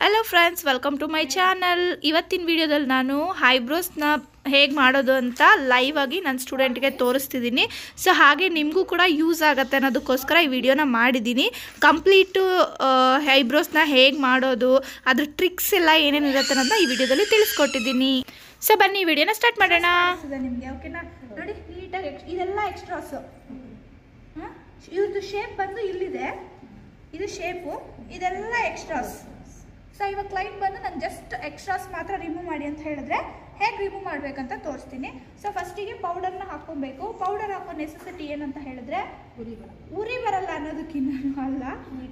Hello friends welcome to my channel ಇವತ್ತಿನ ವಿಡಿಯೋದಲ್ಲಿ ನಾನು ಹೈಬ್ರೋಸ್ನ ಹೇಗೆ ಮಾಡೋದು ಅಂತ ಲೈವ್ ಆಗಿ ನನ್ನ ಸ್ಟೂಡೆಂಟ್ಗೆ ತೋರಿಸ್ತಿದ್ದೀನಿ ಸೊ ಹಾಗೆ ನಿಮಗೂ ಕೂಡ ಯೂಸ್ ಆಗುತ್ತೆ ಅನ್ನೋದಕ್ಕೋಸ್ಕರ ಈ ವಿಡಿಯೋನ ಮಾಡಿದ್ದೀನಿ ಕಂಪ್ಲೀಟು ಐಬ್ರೋಸ್ನ ಹೇಗೆ ಮಾಡೋದು, ಅದ್ರ ಟ್ರಿಕ್ಸ್ ಎಲ್ಲ ಏನೇನಿರುತ್ತೆ ಅನ್ನೋದನ್ನ ಈ ವಿಡಿಯೋದಲ್ಲಿ ತಿಳಿಸ್ಕೊಟ್ಟಿದ್ದೀನಿ ಸೊ ಬನ್ನಿ ವಿಡಿಯೋನ ಸ್ಟಾರ್ಟ್ ಮಾಡೋಣ. ನಿಮಗೆ ಓಕೆನಾ ನೋಡಿ ಇದೆಲ್ಲ ಇವ್ರದ್ದು ಶೇಪ್ ಬಂದು ಇಲ್ಲಿದೆ. ಇದು ಶೇಪು ಇದೆಲ್ಲ ಎಕ್ಸ್ಟ್ರಾಸ್ ಸೊ ಇವಾಗ ಕ್ಲೈಂಟ್ ಬಂದು ನಾನು ಜಸ್ಟ್ ಎಕ್ಸ್ಟ್ರಾಸ್ ಮಾತ್ರ ರಿಮೂವ್ ಮಾಡಿ ಅಂತ ಹೇಳಿದ್ರೆ ಹೇಗೆ ರಿಮೂವ್ ಮಾಡ್ಬೇಕಂತ ತೋರಿಸ್ತೀನಿ. ಸೊ ಫಸ್ಟಿಗೆ ಪೌಡರ್ನ ಹಾಕೊಬೇಕು ಪೌಡರ್ ಹಾಕೋ ನೆಸೆಸಿಟಿ ಏನಂತ ಹೇಳಿದ್ರೆ ಉರಿ ಬರಲ್ಲ. ಅನ್ನೋದಕ್ಕಿನ್ನೂ ಅಲ್ಲ.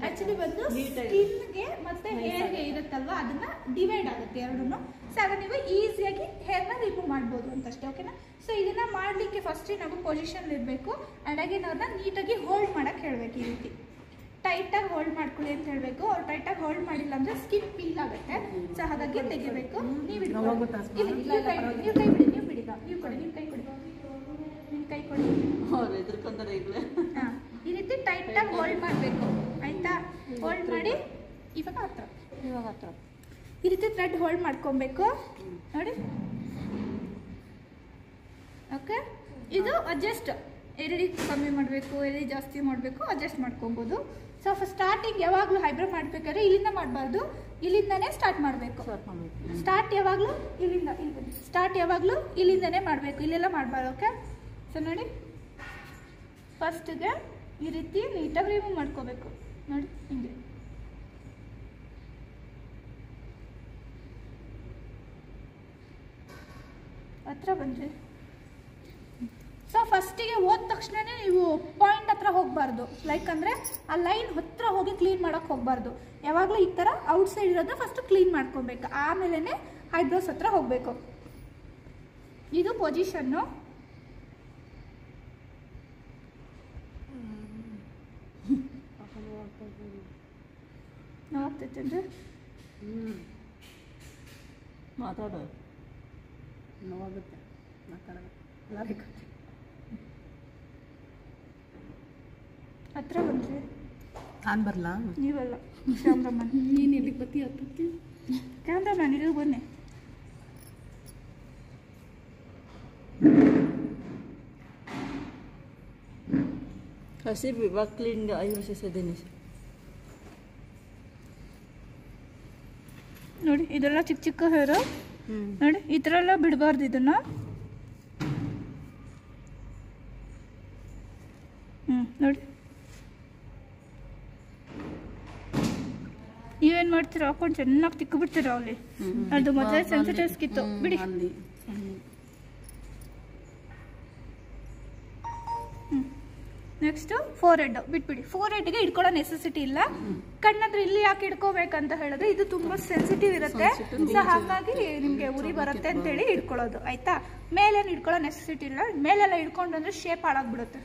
ಆಕ್ಚುಲಿ ಬಂದು ಸ್ಕಿನ್ಗೆ ಮತ್ತೆ ಹೇರ್ಗೆ ಇರುತ್ತಲ್ವಾ ಅದನ್ನ ಡಿವೈಡ್ ಆಗುತ್ತೆ ಎರಡೂ ಸೊ ಆಗ ನೀವು ಈಸಿಯಾಗಿ ಹೇರ್ನ ರಿಮೂವ್ ಮಾಡ್ಬೋದು ಅಂತಷ್ಟೇ ಓಕೆನಾ ಸೊ ಇದನ್ನ ಮಾಡಲಿಕ್ಕೆ ಫಸ್ಟ್ ನಾವು ಪೊಸಿಷನ್ ಇರಬೇಕು. ಆ್ಯಂಡ್ ಅಗೇನ್ ಅವ್ರನ್ನ ನೀಟಾಗಿ ಹೋಲ್ಡ್ ಮಾಡಕ್ಕೆ ಹೇಳಬೇಕು ಈ ರೀತಿ. ಟೈಟಾಗಿ ಹೋಲ್ಡ್ ಮಾಡ್ಕೊಳ್ಳಿ ಅಂತ ಹೇಳಬೇಕು. ಅವ್ರು ಟೈಟಾಗಿ ಹೋಲ್ಡ್ ಮಾಡಿಲ್ಲ ಅಂದ್ರೆ ಸ್ಕಿನ್ ಪೀಲ್ ಆಗುತ್ತೆ. ಸೊ ಹಾಗಾಗಿ ತೆಗಿಬೇಕು. ನೀವು ನೀವು ಕೈ ಬಿಡಿ ನೀವು ಕೈ ಬಿಡಿ ನೀವು ಬಿಡಿ. ನೀವು ಕೊಡಿ ನೀವು ಕೈ ಕೊಡಿ. ನಿಮ್ಮ ಕೈ ಕೊಡಿ. ಹಾ ಈ ರೀತಿ ಟೈಟಾಗಿ ಹೋಲ್ಡ್ ಮಾಡಬೇಕು. ಆಯ್ತಾ? ಹೋಲ್ಡ್ ಮಾಡಿ. ಇವಾಗ ಹತ್ರ. ಇವಾಗ ಹತ್ರ. ಈ ರೀತಿ ಥ್ರೆಡ್ ಹೋಲ್ಡ್ ಮಾಡ್ಕೊಬೇಕು. ನೋಡಿ. ಓಕೆ ಇದು ಅಡ್ಜಸ್ಟ್ ಎಲ್ಲಿ ಕಮ್ಮಿ ಮಾಡಬೇಕು ಎಲ್ಲಿ ಜಾಸ್ತಿ ಮಾಡಬೇಕು ಅಡ್ಜಸ್ಟ್ ಮಾಡ್ಕೊಬೋದು. ಸೊ ಸ್ಟಾರ್ಟಿಂಗ್ ಯಾವಾಗಲೂ ಹೈಬ್ರೋ ಮಾಡಬೇಕಾದ್ರೆ ಇಲ್ಲಿಂದ ಮಾಡಬಾರ್ದು. ಇಲ್ಲಿಂದನೇ ಸ್ಟಾರ್ಟ್ ಮಾಡಬೇಕು. ಸ್ಟಾರ್ಟ್ ಯಾವಾಗಲೂ ಇಲ್ಲಿಂದ ಇಲ್ಲಿ ಸ್ಟಾರ್ಟ್ ಯಾವಾಗಲೂ ಇಲ್ಲಿಂದನೇ ಮಾಡಬೇಕು. ಇಲ್ಲೆಲ್ಲ ಮಾಡಬಾರ್ದು ಓಕೆ ಸೊ ನೋಡಿ. ಫಸ್ಟಿಗೆ ಈ ರೀತಿ ನೀಟಾಗಿ ರಿಮೂವ್ ಮಾಡ್ಕೋಬೇಕು. ನೋಡಿ ಹಿಂಗೆ. ಹತ್ರ ಬಂದ್ರಿ ಸೊ ಫಸ್ಟಿಗೆ ಹೋದ ತಕ್ಷಣನೇ ನೀವು ಪಾಯಿಂಟ್ ಹತ್ರ ಹೋಗಬಾರ್ದು. ಲೈಕ್ ಅಂದರೆ ಆ ಲೈನ್ ಹತ್ರ ಹೋಗಿ ಕ್ಲೀನ್ ಮಾಡೋಕ್ಕೆ ಹೋಗಬಾರ್ದು. ಯಾವಾಗಲೂ ಈ ಥರ ಔಟ್ ಸೈಡ್ ಇರೋದನ್ನ ಫಸ್ಟ್ ಕ್ಲೀನ್ ಮಾಡ್ಕೊಬೇಕು. ಆಮೇಲೆ ಐಬ್ರೋಸ್ ಹತ್ರ ಹೋಗಬೇಕು. ಇದು ಪೊಸಿಷನ್ನು ಹ್ಞೂ ಮಾತಾಡೋದು ನೋವಾಗುತ್ತೆ. ಮಾತಾಡೋದು. ಹತ್ರ ಬಂದ್ರಿ? ನಾನು ಬರಲಾ? ನೀವಲ್ಲ? ಕ್ಯಾಮ್ರಾಮನ್ ನೀನು ಎಲ್ಲಿಗೆ ಬತ್ತಿ ಹತ್ತಕ್ಕೆ ಕ್ಯಾಮ್ರಾಮನ್ ಇಲ್ಲಿಗೆ ಬನ್ನಿ. ಹಸಿ ಇವಾಗ ಕ್ಲೀನ್ ಐದು ಇದ್ದೀನಿ ನೋಡಿ ಇದೆಲ್ಲ ಚಿಕ್ಕ ಚಿಕ್ಕ ಹೇರು. ನೋಡಿ ಈ ಥರ ಎಲ್ಲ ಬಿಡಬಾರ್ದು ಇದನ್ನ ಹ್ಞೂ ನೋಡಿ ನೀವೇನು ಮಾಡ್ತೀರಾ ಹಾಕೊಂಡು ಚೆನ್ನಾಗಿ ತಿಕ್ಕಿಬಿಡ್ತೀರ ಅಲ್ಲಿ ಅದು ಮೊದಲೇ ಸೆನ್ಸಿಟಿವ್ ಸ್ಕಿತ್ತು ಬಿಡಿ. ನೆಕ್ಸ್ಟ್ ಫೋರ್ ಹೆಡ್ ಬಿಟ್ಬಿಡಿ. ಫೋರ್ ಹೆಡ್ಗೆ ಇಟ್ಕೊಳ್ಳೋ ನೆಸೆಸಿಟಿ ಇಲ್ಲ ಕಣ್ಣಾದ್ರೆ ಇಲ್ಲಿ ಯಾಕೆ ಇಟ್ಕೋಬೇಕಂತ ಹೇಳಿದ್ರೆ ಇದು ತುಂಬಾ ಸೆನ್ಸಿಟಿವ್ ಇರುತ್ತೆ. ಸೊ ಹಾಗಾಗಿ ನಿಮ್ಗೆ ಉರಿ ಬರುತ್ತೆ ಅಂತೇಳಿ ಇಟ್ಕೊಳ್ಳೋದು ಆಯ್ತಾ? ಮೇಲೇನು ಇಟ್ಕೊಳ್ಳೋ ನೆಸೆಸಿಟಿ ಇಲ್ಲ. ಮೇಲೆಲ್ಲ ಇಟ್ಕೊಂಡು ಅಂದ್ರೆ ಶೇಪ್ ಹಾಳಾಗ್ಬಿಡುತ್ತೆ.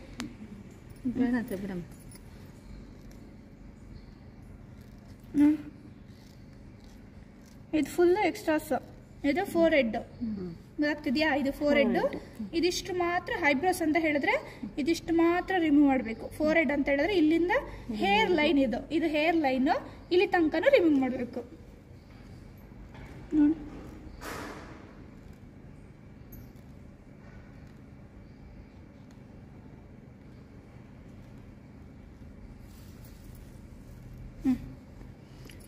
ಹ್ಮ್. ಇದು ಫುಲ್ ಎಕ್ಸ್ಟ್ರಾಸ್ ಇದು ಫೋರ್ ಹೆಡ್ ಗೊತ್ತಾಗ್ತಿದ್ಯಾ? ಇದು ಫೋರ್ ಹೆಡ್ ಇದಿಷ್ಟು ಮಾತ್ರ ಹೈಬ್ರೋಸ್ ಅಂತ ಹೇಳಿದ್ರೆ ಇದಿಷ್ಟು ಮಾತ್ರ ರಿಮೂವ್ ಮಾಡಬೇಕು. ಫೋರ್ ಹೆಡ್ ಅಂತ ಹೇಳಿದ್ರೆ ಇಲ್ಲಿಂದ ಹೇರ್ ಲೈನ್ ಇದು. ಇದು ಹೇರ್ ಲೈನ್ ಇಲ್ಲಿ ತನಕನೂ ರಿಮೂವ್ ಮಾಡಬೇಕು.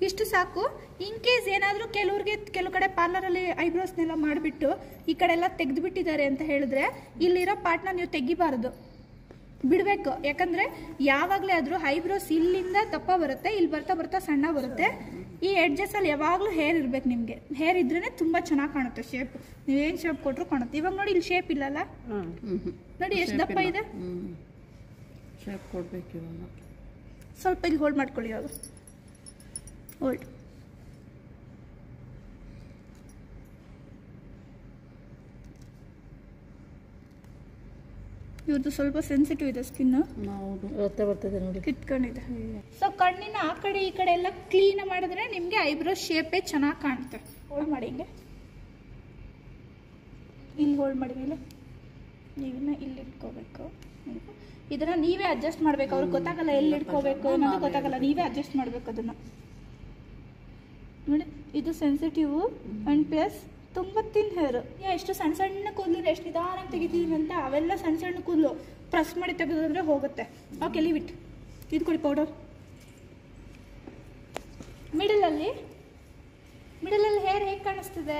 ಇಷ್ಟು ಸಾಕು. ಇನ್ ಕೇಸ್ ಏನಾದರೂ ಕೆಲವ್ರಿಗೆ ಕೆಲವು ಕಡೆ ಪಾರ್ಲರಲ್ಲಿ ಐಬ್ರೋಸ್ನೆಲ್ಲ ಮಾಡಿಬಿಟ್ಟು ಈ ಕಡೆ ಎಲ್ಲ ತೆಗೆದುಬಿಟ್ಟಿದ್ದಾರೆ ಅಂತ ಹೇಳಿದ್ರೆ ಇಲ್ಲಿರೋ ಪಾರ್ಟ್ನ ನೀವು ತೆಗಿಬಾರ್ದು. ಬಿಡಬೇಕು. ಯಾಕಂದರೆ ಯಾವಾಗಲೇ ಆದರೂ ಐಬ್ರೋಸ್ ಇಲ್ಲಿಂದ ದಪ್ಪ ಬರುತ್ತೆ ಇಲ್ಲಿ ಬರ್ತಾ ಬರ್ತಾ ಸಣ್ಣ ಬರುತ್ತೆ. ಈ ಎಡ್ಜಸ್ಸಲ್ಲಿ ಯಾವಾಗಲೂ ಹೇರ್ ಇರಬೇಕು ನಿಮಗೆ. ಹೇರ್ ಇದ್ರೇ ತುಂಬ ಚೆನ್ನಾಗಿ ಕಾಣುತ್ತೆ ಶೇಪ್ ನೀವೇನು ಶೇಪ್ ಕೊಟ್ಟರು ಕಾಣುತ್ತೆ. ಇವಾಗ ನೋಡಿ ಇಲ್ಲಿ ಶೇಪ್ ಇಲ್ಲಲ್ಲ? ನೋಡಿ ಎಷ್ಟು ದಪ್ಪ ಇದೆ? ಶೇಪ್ ಕೊಡ್ಬೇಕು ಇವಾಗ. ಸ್ವಲ್ಪ ಇಲ್ಲಿ ಹೋಲ್ಡ್ ಮಾಡ್ಕೊಳ್ಳಿ ಇವಾಗ. ಹೋಲ್ಡ್ ಇವ್ರದ್ದು ಸ್ವಲ್ಪ ಸೆನ್ಸಿಟಿವ್ ಇದೆ ಸ್ಕಿನ್ ರಕ್ತ ಬರ್ತದೆ ನೋಡಿ. ಕಿತ್ಕೊಂಡಿದೆ. ಸೊ ಕಣ್ಣಿನ ಆ ಕಡೆ ಈ ಕಡೆ ಎಲ್ಲ ಕ್ಲೀನ್ ಮಾಡಿದ್ರೆ ನಿಮಗೆ ಐಬ್ರೋ ಶೇಪೇ ಚೆನ್ನಾಗಿ ಕಾಣುತ್ತೆ. ಹೋಲ್ಡ್ ಮಾಡಿ ಹಿಂಗೆ. ಇಲ್ಲಿ ಹೋಲ್ಡ್ ಮಾಡಿ ಮೇಲೆ. ನೀವನ್ನ ಇಲ್ಲಿ ಇಟ್ಕೋಬೇಕು. ಇದನ್ನ ನೀವೇ ಅಡ್ಜಸ್ಟ್ ಮಾಡ್ಬೇಕು. ಅವ್ರಿಗೆ ಗೊತ್ತಾಗಲ್ಲ ಎಲ್ಲಿ ಇಟ್ಕೋಬೇಕು ಅನ್ನೋದು ಗೊತ್ತಾಗಲ್ಲ. ನೀವೇ ಅಡ್ಜಸ್ಟ್ ಮಾಡ್ಬೇಕು ಅದನ್ನ. ಇದು ಸೆನ್ಸಿಟಿವ್ ಅಂಡ್ ಪ್ಲಸ್ ತುಂಬ ತಿನ್ ಹೇರ್ ಎಷ್ಟು ಸಣ್ಣ ಸಣ್ಣ ಕೂದಲು ಎಷ್ಟು ನಿಧಾನ ತೆಗಿತೀವಿ ಅಂತ ಅವೆಲ್ಲ ಸಣ್ಣ ಸಣ್ಣ ಕೂದಲು. ಪ್ರೆಸ್ ಮಾಡಿ ತೆಗೆದ್ರೆ ಹೋಗುತ್ತೆ. ಓಕೆ ಲೀವ್ ಇಟ್ ಇದು ಕೊಡಿ ಪೌಡರ್ ಮಿಡಲಲ್ಲಿ ಮಿಡಲಲ್ಲಿ ಹೇರ್ ಹೇಗೆ ಕಾಣಿಸ್ತಿದೆ?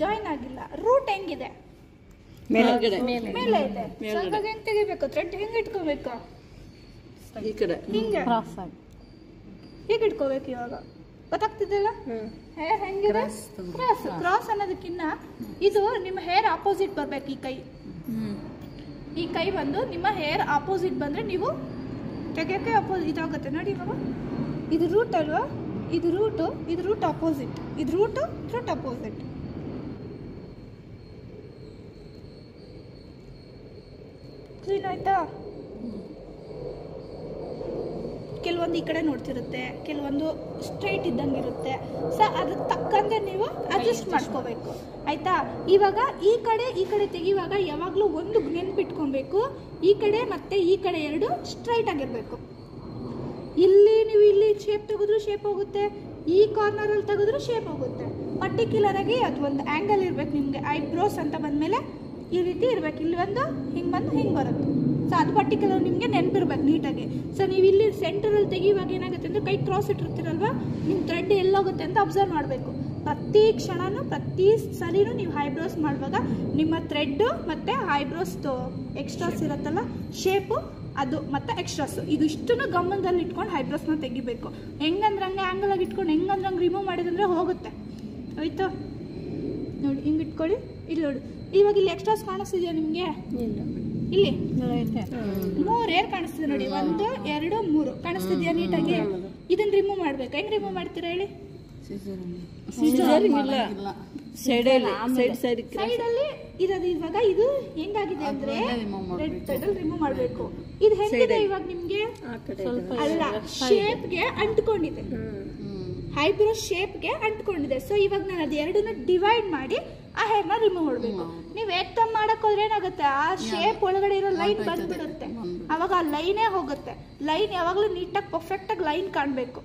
ಜಾಯಿನ್ ಆಗಿಲ್ಲ. ರೂಟ್ ಹೆಂಗಿದೆ? ಮೇಲೆ ಇದೆ ಸ್ವಲ್ಪ ಹೆಂಗೆ ತೆಗಿಬೇಕು? ಥ್ರೆಡ್ ಹೆಂಗೆ ಇಟ್ಕೋಬೇಕು? ಈ ಕಡೆ. ಹಿಂಗೆ. ಹೀಗೆ ಇಟ್ಕೋಬೇಕು ಇವಾಗ. ಗೊತ್ತಾಗ್ತಿದೆಯಲ್ಲ ಹೇರ್ ಹೆಂಗಿದೆ. ಕ್ರಾಸ್ ಕ್ರಾಸ್ ಅನ್ನೋದಕ್ಕಿನ್ನ ಇದು ನಿಮ್ಮ ಹೇರ್ ಆಪೋಸಿಟ್ ಬರ್ಬೇಕು ಈ ಕೈ. ಈ ಕೈ ಬಂದು ನಿಮ್ಮ ಹೇರ್ ಆಪೋಸಿಟ್ ಬಂದರೆ ನೀವು ತೆಗೆಯೋಕ್ಕೆ ಅಪೋಸಿಟ್ ಇದಾಗುತ್ತೆ. ನೋಡಿ ಇವಾಗ. ಇದು ರೂಟ್ ಅಲ್ವಾ? ಇದು ರೂಟು ಇದು ರೂಟ್ ಅಪೋಸಿಟ್ ಇದು ರೂಟು ರೂಟ್ ಅಪೋಸಿಟ್ ಕ್ಲೀನ್ ಆಯ್ತಾ? ಕೆಲವೊಂದು ಈ ಕಡೆ ನೋಡ್ತಿರುತ್ತೆ ಕೆಲವೊಂದು ಸ್ಟ್ರೈಟ್ ಇದ್ದಂಗೆ ಇರುತ್ತೆ ಸೊ ಅದಕ್ಕೆ ತಕ್ಕಂತೆ ನೀವು ಅಡ್ಜಸ್ಟ್ ಮಾಡ್ಕೋಬೇಕು. ಆಯ್ತಾ? ಇವಾಗ ಈ ಕಡೆ ಈ ಕಡೆ ತೆಗಿವಾಗ ಯಾವಾಗಲೂ ಒಂದು ನೆನ್ಪಿಟ್ಕೊಬೇಕು. ಈ ಕಡೆ ಮತ್ತೆ ಈ ಕಡೆ ಎರಡು ಸ್ಟ್ರೈಟ್ ಆಗಿರಬೇಕು. ಇಲ್ಲಿ ನೀವು ಇಲ್ಲಿ ಶೇಪ್ ತೆಗೆದ್ರು ಶೇಪ್ ಹೋಗುತ್ತೆ ಈ ಕಾರ್ನರಲ್ಲಿ ತೆಗೆದ್ರು ಶೇಪ್ ಹೋಗುತ್ತೆ. ಪರ್ಟಿಕ್ಯುಲರ್ ಆಗಿ ಅದು ಒಂದು ಆ್ಯಂಗಲ್ ಇರ್ಬೇಕು ನಿಮಗೆ ಐಬ್ರೋಸ್ ಅಂತ ಬಂದಮೇಲೆ ಈ ರೀತಿ ಇರ್ಬೇಕು. ಇಲ್ಲಿ ಒಂದು ಹಿಂಗೆ ಬಂದು ಹಿಂಗೆ ಬರುತ್ತೆ. ಸೊ ಅದು ಪರ್ಟಿಕ್ಯುಲರ್ ನಿಮಗೆ ನೆನಪಿರ್ಬೇಕು ನೀಟಾಗಿ. ಸೊ ನೀವು ಇಲ್ಲಿ ಸೆಂಟ್ರಲ್ಲಿ ತೆಗಿಯುವಾಗ ಏನಾಗುತ್ತೆ ಅಂದರೆ ಕೈ ಕ್ರಾಸ್ ಇಟ್ಟಿರ್ತೀರಲ್ವ? ನಿಮ್ಮ ಥ್ರೆಡ್ ಎಲ್ಲೋಗುತ್ತೆ ಅಂತ ಅಬ್ಸರ್ವ್ ಮಾಡಬೇಕು. ಪ್ರತಿ ಕ್ಷಣನೂ, ಪ್ರತಿ ಸಲಿನೂ ನೀವು ಐಬ್ರೋಸ್ ಮಾಡುವಾಗ ನಿಮ್ಮ ಥ್ರೆಡ್ಡು ಮತ್ತು ಹೈಬ್ರೋಸ್ದು ಎಕ್ಸ್ಟ್ರಾಸ್ ಇರುತ್ತಲ್ಲ ಶೇಪು ಅದು ಮತ್ತು ಎಕ್ಸ್ಟ್ರಾಸು ಇದು ಇಷ್ಟನ್ನು ಗಮನದಲ್ಲಿ ಇಟ್ಕೊಂಡು ಹೈಬ್ರೋಸ್ನ ತೆಗಿಬೇಕು. ಹೆಂಗಂದ್ರೆ ಹಂಗೆ ಆ್ಯಂಗಲಾಗಿ ಇಟ್ಕೊಂಡು ಹೆಂಗಂದ್ರೆ ಹಂಗೆ ರಿಮೂವ್ ಮಾಡಿದಂದ್ರೆ ಹೋಗುತ್ತೆ. ಆಯಿತು? ನೋಡಿ, ಹಿಂಗೆ ಇಟ್ಕೊಳ್ಳಿ. ಇಲ್ಲಿ ನೋಡಿ. ಇವಾಗ ಇಲ್ಲಿ ಎಕ್ಸ್ಟ್ರಾಸ್ ಕಾಣಿಸ್ತಿದೆಯಾ ನಿಮಗೆ? ಇಲ್ಲ. ಇಲ್ಲಿ ಮೂರ್ ಮೂರು ಏರ್ ಕಾಣಿಸ್ತಿದೆ ನೋಡಿ. ಒಂದು ಎರಡು ಮೂರು. ಕಾಣಿಸ್ತಿದ್ಯಾ ನೀಟಾಗಿ? ಇದನ್ನ ರಿಮೂವ್ ಮಾಡ್ಬೇಕು? ಹೆಂಗ್ ರಿಮೂವ್ ಮಾಡ್ತೀರಾ ಹೇಳಿ? ಇಲ್ಲ. ಸೈಡಲ್ಲಿ ಸೈಡ್ ಸೈಡ್ ಸೈಡ್ ಅಲ್ಲಿ ಇರೋದು ಇವಾಗ ಇದು ಹೆಂಗಾಗಿದೆ ಅಂದ್ರೆ ರೆಡ್ ಸೈಡ್ ರಿಮೂವ್ ಮಾಡಬೇಕು. ಇದು ಹೆಂಗಿದೆ ಇವಾಗ ನಿಮ್ಗೆ? ಸ್ವಲ್ಪ ಅಲ್ಲ ಶೇಪ್ಗೆ ಅಂಟ್ಕೊಂಡಿದೆ. ಐಬ್ರೋ ಶೇಪ್ಗೆ ಅಂಟ್ಕೊಂಡಿದೆ. ಸೊ ಇವಾಗ ನಾನು ಅದು ಎರಡನ್ನ ಡಿವೈಡ್ ಮಾಡಿ ಆ ಹೇರ್ನ ರಿಮೂವ್ ಮಾಡಬೇಕು. ನೀವು ಎತ್ತಮ್ ಮಾಡಕ್ ಹೋದ್ರೆ ಏನಾಗುತ್ತೆ? ಆ ಶೇಪ್ ಒಳಗಡೆ ಇರೋ ಲೈನ್ ಬಂದ್ಬಿಡುತ್ತೆ. ಅವಾಗ ಆ ಲೈನೇ ಹೋಗುತ್ತೆ. ಲೈನ್ ಯಾವಾಗಲೂ ನೀಟಾಗಿ ಪರ್ಫೆಕ್ಟ್ ಆಗಿ ಲೈನ್ ಕಾಣಬೇಕು.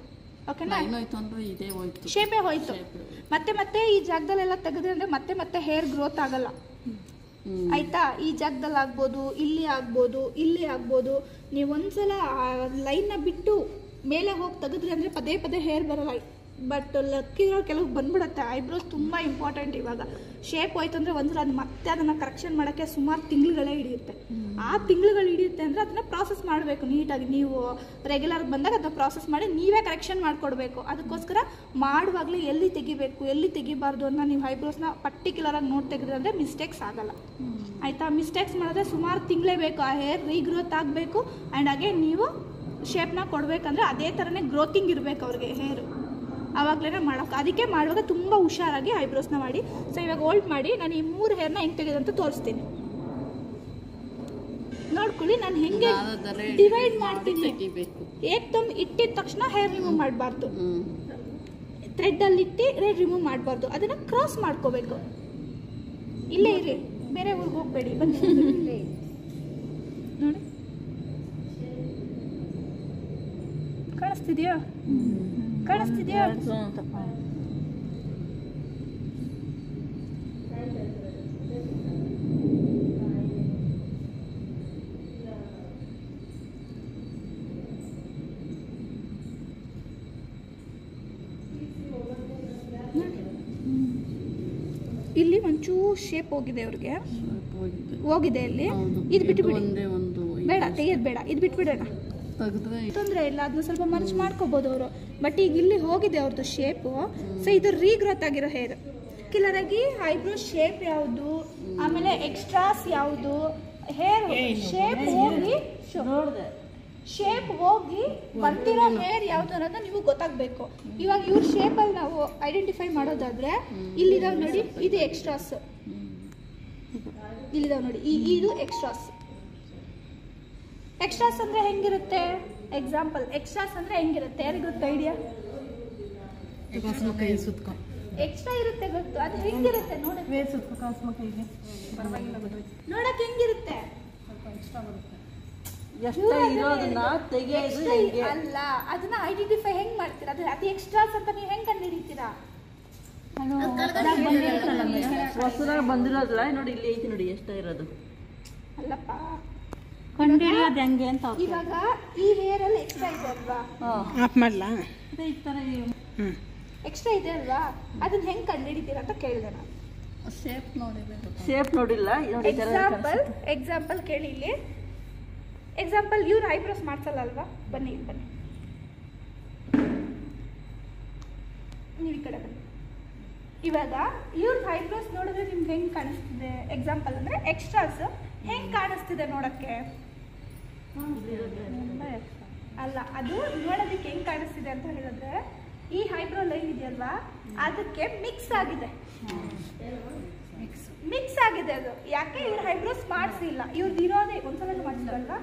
ಓಕೆನಾ ಶೇಪೇ ಹೋಯ್ತು ಮತ್ತೆ ಮತ್ತೆ ಈ ಜಾಗದಲ್ಲೆಲ್ಲ ತೆಗೆದ್ರೆ ಅಂದ್ರೆ ಮತ್ತೆ ಮತ್ತೆ ಹೇರ್ ಗ್ರೋತ್ ಆಗಲ್ಲ. ಆಯ್ತಾ? ಈ ಜಾಗದಲ್ಲಿ ಆಗ್ಬೋದು ಇಲ್ಲಿ ಆಗ್ಬೋದು ಇಲ್ಲಿ ಆಗ್ಬೋದು. ನೀವು ಒಂದ್ಸಲ ಆ ಲೈನ್ನ ಬಿಟ್ಟು ಮೇಲೆ ಹೋಗಿ ತೆಗೆದ್ರೆ ಅಂದ್ರೆ ಪದೇ ಪದೇ ಹೇರ್ ಬರಲ್ಲ. ಬಟ್ ಲಕ್ಕಿರೋ ಕೆಲವು ಬಂದ್ಬಿಡುತ್ತೆ. ಐಬ್ರೋಸ್ ತುಂಬ ಇಂಪಾರ್ಟೆಂಟ್ ಇವಾಗ. ಶೇಪ್ ಹೋಯ್ತು ಅಂದರೆ ಒಂದ್ಸಲ ಅದು ಮತ್ತೆ ಅದನ್ನು ಕರೆಕ್ಷನ್ ಮಾಡೋಕ್ಕೆ ಸುಮಾರು ತಿಂಗಳುಗಳೇ ಹಿಡಿಯುತ್ತೆ. ಆ ತಿಂಗಳುಗಳು ಹಿಡಿಯುತ್ತೆ ಅಂದರೆ ಅದನ್ನ ಪ್ರಾಸೆಸ್ ಮಾಡಬೇಕು ನೀಟಾಗಿ. ನೀವು ರೆಗ್ಯುಲರ್ ಬಂದಾಗ ಅದನ್ನ ಪ್ರಾಸೆಸ್ ಮಾಡಿ ನೀವೇ ಕರೆಕ್ಷನ್ ಮಾಡಿಕೊಡ್ಬೇಕು. ಅದಕ್ಕೋಸ್ಕರ ಮಾಡುವಾಗಲೇ ಎಲ್ಲಿ ತೆಗಿಬೇಕು ಎಲ್ಲಿ ತೆಗಿಬಾರ್ದು ಅಂತ ನೀವು ಐಬ್ರೋಸ್ನ ಪರ್ಟಿಕ್ಯುಲರಾಗಿ ನೋಡಿ ತೆಗೆದ್ರೆ ಅಂದರೆ ಮಿಸ್ಟೇಕ್ಸ್ ಆಗಲ್ಲ. ಆಯಿತಾ? ಮಿಸ್ಟೇಕ್ಸ್ ಮಾಡಿದ್ರೆ ಸುಮಾರು ತಿಂಗಳೇ ಬೇಕು. ಆ ಹೇರ್ ರೀಗ್ರೋತ್ ಆಗಬೇಕು. ಆ್ಯಂಡ್ ಹಾಗೆ ನೀವು ಶೇಪ್ನ ಕೊಡಬೇಕಂದ್ರೆ ಅದೇ ಥರನೇ ಗ್ರೋತಿಂಗ್ ಇರಬೇಕು ಅವ್ರಿಗೆ ಹೇರು ಆವಾಗಲೇ ಮಾಡೋಕೆ ಅದಕ್ಕೆ ಮಾಡುವಾಗ ತುಂಬ ಹುಷಾರಾಗಿ ಐಬ್ರೋಸ್ನ ಮಾಡಿ. ಸೊ ಇವಾಗ ಹೋಲ್ಡ್ ಮಾಡಿ ನಾನು ಈ ಮೂರು ಹೇರ್ನ ಹೆಂಗೆ ತೆಗೆದಂತ ತೋರಿಸ್ತೀನಿ. ನೋಡ್ಕೊಳ್ಳಿ ನಾನು ಹೆಂಗೆ ಡಿವೈಡ್ ಮಾಡ್ತೀನಿ. ಏಕ್ ಏಕ್ದಮ್ ಇಟ್ಟಿದ ತಕ್ಷಣ ಹೇರ್ ರಿಮೂವ್ ಮಾಡಬಾರ್ದು. ಥ್ರೆಡ್ ಥ್ರೆಡ್ಡಲ್ಲಿ ಇಟ್ಟು ರೆಡ್ ರಿಮೂವ್ ಮಾಡಬಾರ್ದು. ಅದನ್ನು ಕ್ರಾಸ್ ಮಾಡ್ಕೋಬೇಕು. ಇಲ್ಲೇ ಇರಿ. ಬೇರೆ ಊರಿಗೆ ಹೋಗಬೇಡಿ. ಬಂದು ನೋಡಿ. ಕಾಣಿಸ್ತಿದ್ಯಾ ಕಾಣಿಸ್ತಿದ್ಯಾ ಇಲ್ಲಿ ಒಂಚೂರು ಶೇಪ್ ಹೋಗಿದೆ ಅವ್ರಿಗೆ. ಹೋಗಿದೆ. ಇಲ್ಲಿ. ಇದು ಬಿಟ್ಬಿಡಿ. ಬಿಡಿ ಬೇಡ ತೆಗೆಯೋದು ಬೇಡ. ಇದು ಬಿಟ್ಬಿಡೋಣ. ತೆಗೆದ್ರೆ ತೊಂದರೆ ಇಲ್ಲ ಅದನ್ನ ಸ್ವಲ್ಪ ಮರ್ಚ್ ಮಾಡ್ಕೋಬೋದು ಅವರು. ಬಟ್ ಈಗ ಇಲ್ಲಿ ಹೋಗಿದೆ ಅವ್ರದ್ದು ಶೇಪು ಸೊ ಇದು ರೀಗ್ರೋತ್ ಆಗಿರೋ ಹೇರ್ ಕಿಲರ್ ಆಗಿ ಐಬ್ರೋ ಶೇಪ್ ಯಾವುದು? ಆಮೇಲೆ ಎಕ್ಸ್ಟ್ರಾಸ್ ಯಾವುದು? ಹೇರ್ ಶೇಪ್ ಹೋಗಿ ಶೇಪ್ ಹೋಗಿ ಬರ್ತಿರೋ ಹೇರ್ ಯಾವ್ದು ಅನ್ನೋದು ನೀವು ಗೊತ್ತಾಗ್ಬೇಕು. ಇವಾಗ ಇವ್ರ ಶೇಪಲ್ಲಿ ನಾವು ಐಡೆಂಟಿಫೈ ಮಾಡೋದಾದ್ರೆ ಇಲ್ಲಿದಾವ್ ನೋಡಿ ಇದು ಎಕ್ಸ್ಟ್ರಾಸ್ ಇಲ್ಲಿದಾವ್ ನೋಡಿ ಇದು ಎಕ್ಸ್ಟ್ರಾಸ್ ಎಕ್ಸ್ಟ್ರಾಸ್ ಅಂದ್ರೆ ಹೆಂಗಿರುತ್ತೆ? ಎಕ್ಸಾಂಪಲ್ ಎಕ್ಸ್ಟ್ರಾಸ್ ಅಂದ್ರೆ ಹೆಂಗಿರುತ್ತೆ? ಯಾರಿಗೆ ಗೊತ್ತು ಐಡಿಯಾ ಎಕ್ಸ್ಟ್ರಾ ಇರುತ್ತೆ ಗೊತ್ತು. ಅದು ಹೆಂಗಿರುತ್ತೆ ನೋಡಿ. ವೇ ಸುತ್ಕೊ ಪರವಾಗಿಲ್ಲ ಗೊತ್ತಾಯ್ತು ನೋಡಕ್ ಹೆಂಗಿರುತ್ತೆ? ಎಷ್ಟೇ ಇರೋದನ್ನ ತೆಗಿಯೋದು ಹೆಂಗೆ? ಅಲ್ಲ ಅದನ್ನ ಐಡೆಂಟಿಫೈ ಹೆಂಗ್ ಮಾಡ್ತೀರಾ? ಅದು ಅದು ಎಕ್ಸ್ಟ್ರಾಸ್ ಅಂತ ನೀವು ಹೆಂಗ್ ಕಂಡುಹಿಡಿತೀರಾ? ಹೊಸದಾಗಿ ಬಂದಿರೋದಲ್ಲ ನೋಡಿ ಇಲ್ಲಿ ಐತಿ ನೋಡಿ ಎಷ್ಟ ಇರೋದು. ಅಲ್ಲಪ್ಪ. ಕಂಡುಹಿಡಿಯೋದು ಹೆಂಗೆ ಅಂತ ಇವಾಗ ಈ ಹೇರ್ ಅಲ್ಲಿ ಎಕ್ಸ್ಟ್ರಾ ಇದೆ ಅಲ್ವಾ? ಆಫ್ ಮಾಡಲಾ? ಅದೇ ಈ ಥರ ಹ್ಞೂ ಎಕ್ಸ್ಟ್ರಾ ಇದೆ ಅಲ್ವಾ? ಅದನ್ನ ಹೆಂಗ್ ಕಂಡುಹಿಡಿತೀರಾ ಅಂತ ಕೇಳಿದೆ ನಾನು. ಶೇಪ್ ನೋಡಿಬೇಕು ಶೇಪ್ ನೋಡಿಲ್ಲ ನೋಡಿ ಎಕ್ಸಾಂಪಲ್ ಎಕ್ಸಾಂಪಲ್ ಕೇಳಿ ಇಲ್ಲಿ. ಎಕ್ಸಾಂಪಲ್ ಇವ್ರು ಐಬ್ರೋಸ್ ಮಾಡ್ಸಲ್ಲ ಅಲ್ವಾ ಬನ್ನಿ ಇಲ್ಲಿ ಬನ್ನಿ. ನೀವು ಈ ಕಡೆ ಬನ್ನಿ. ಇವಾಗ ಇವ್ರ ಐಬ್ರೋಸ್ ನೋಡಿದ್ರೆ ನಿಮ್ಗೆ ಹೆಂಗ್ ಕಾಣಿಸ್ತಿದೆ? ಎಕ್ಸಾಂಪಲ್ ಅಂದ್ರೆ ಎಕ್ಸ್ಟ್ರಾಸ್ ಹೆಂಗ್ ಕಾಣಿಸ್ತಿದೆ ನೋಡಕ್ಕೆ? ಅಲ್ಲ, ಅದು ನೋಡೋದಕ್ಕೆ ಹೆಂಗ್ ಕಾಣಿಸ್ತಿದೆ ಅಂತ ಹೇಳಿದ್ರೆ, ಈ ಹೈಬ್ರೋ ಲೈನ್ ಇದೆಯಲ್ವಾ? ಅದಕ್ಕೆ ಮಿಕ್ಸ್ ಆಗಿದೆ. ಮಿಕ್ಸ್ ಆಗಿದೆ ಅದು. ಯಾಕೆ ಇವ್ರ ಹೈಬ್ರೋಸ್ ಮಾಡಿಸಿಲ್ಲ? ಇವ್ರದ್ದು ಇರೋದೇ ಒಂದ್ಸಲ ಮಾಡಿಸಿರಲ್ವಾ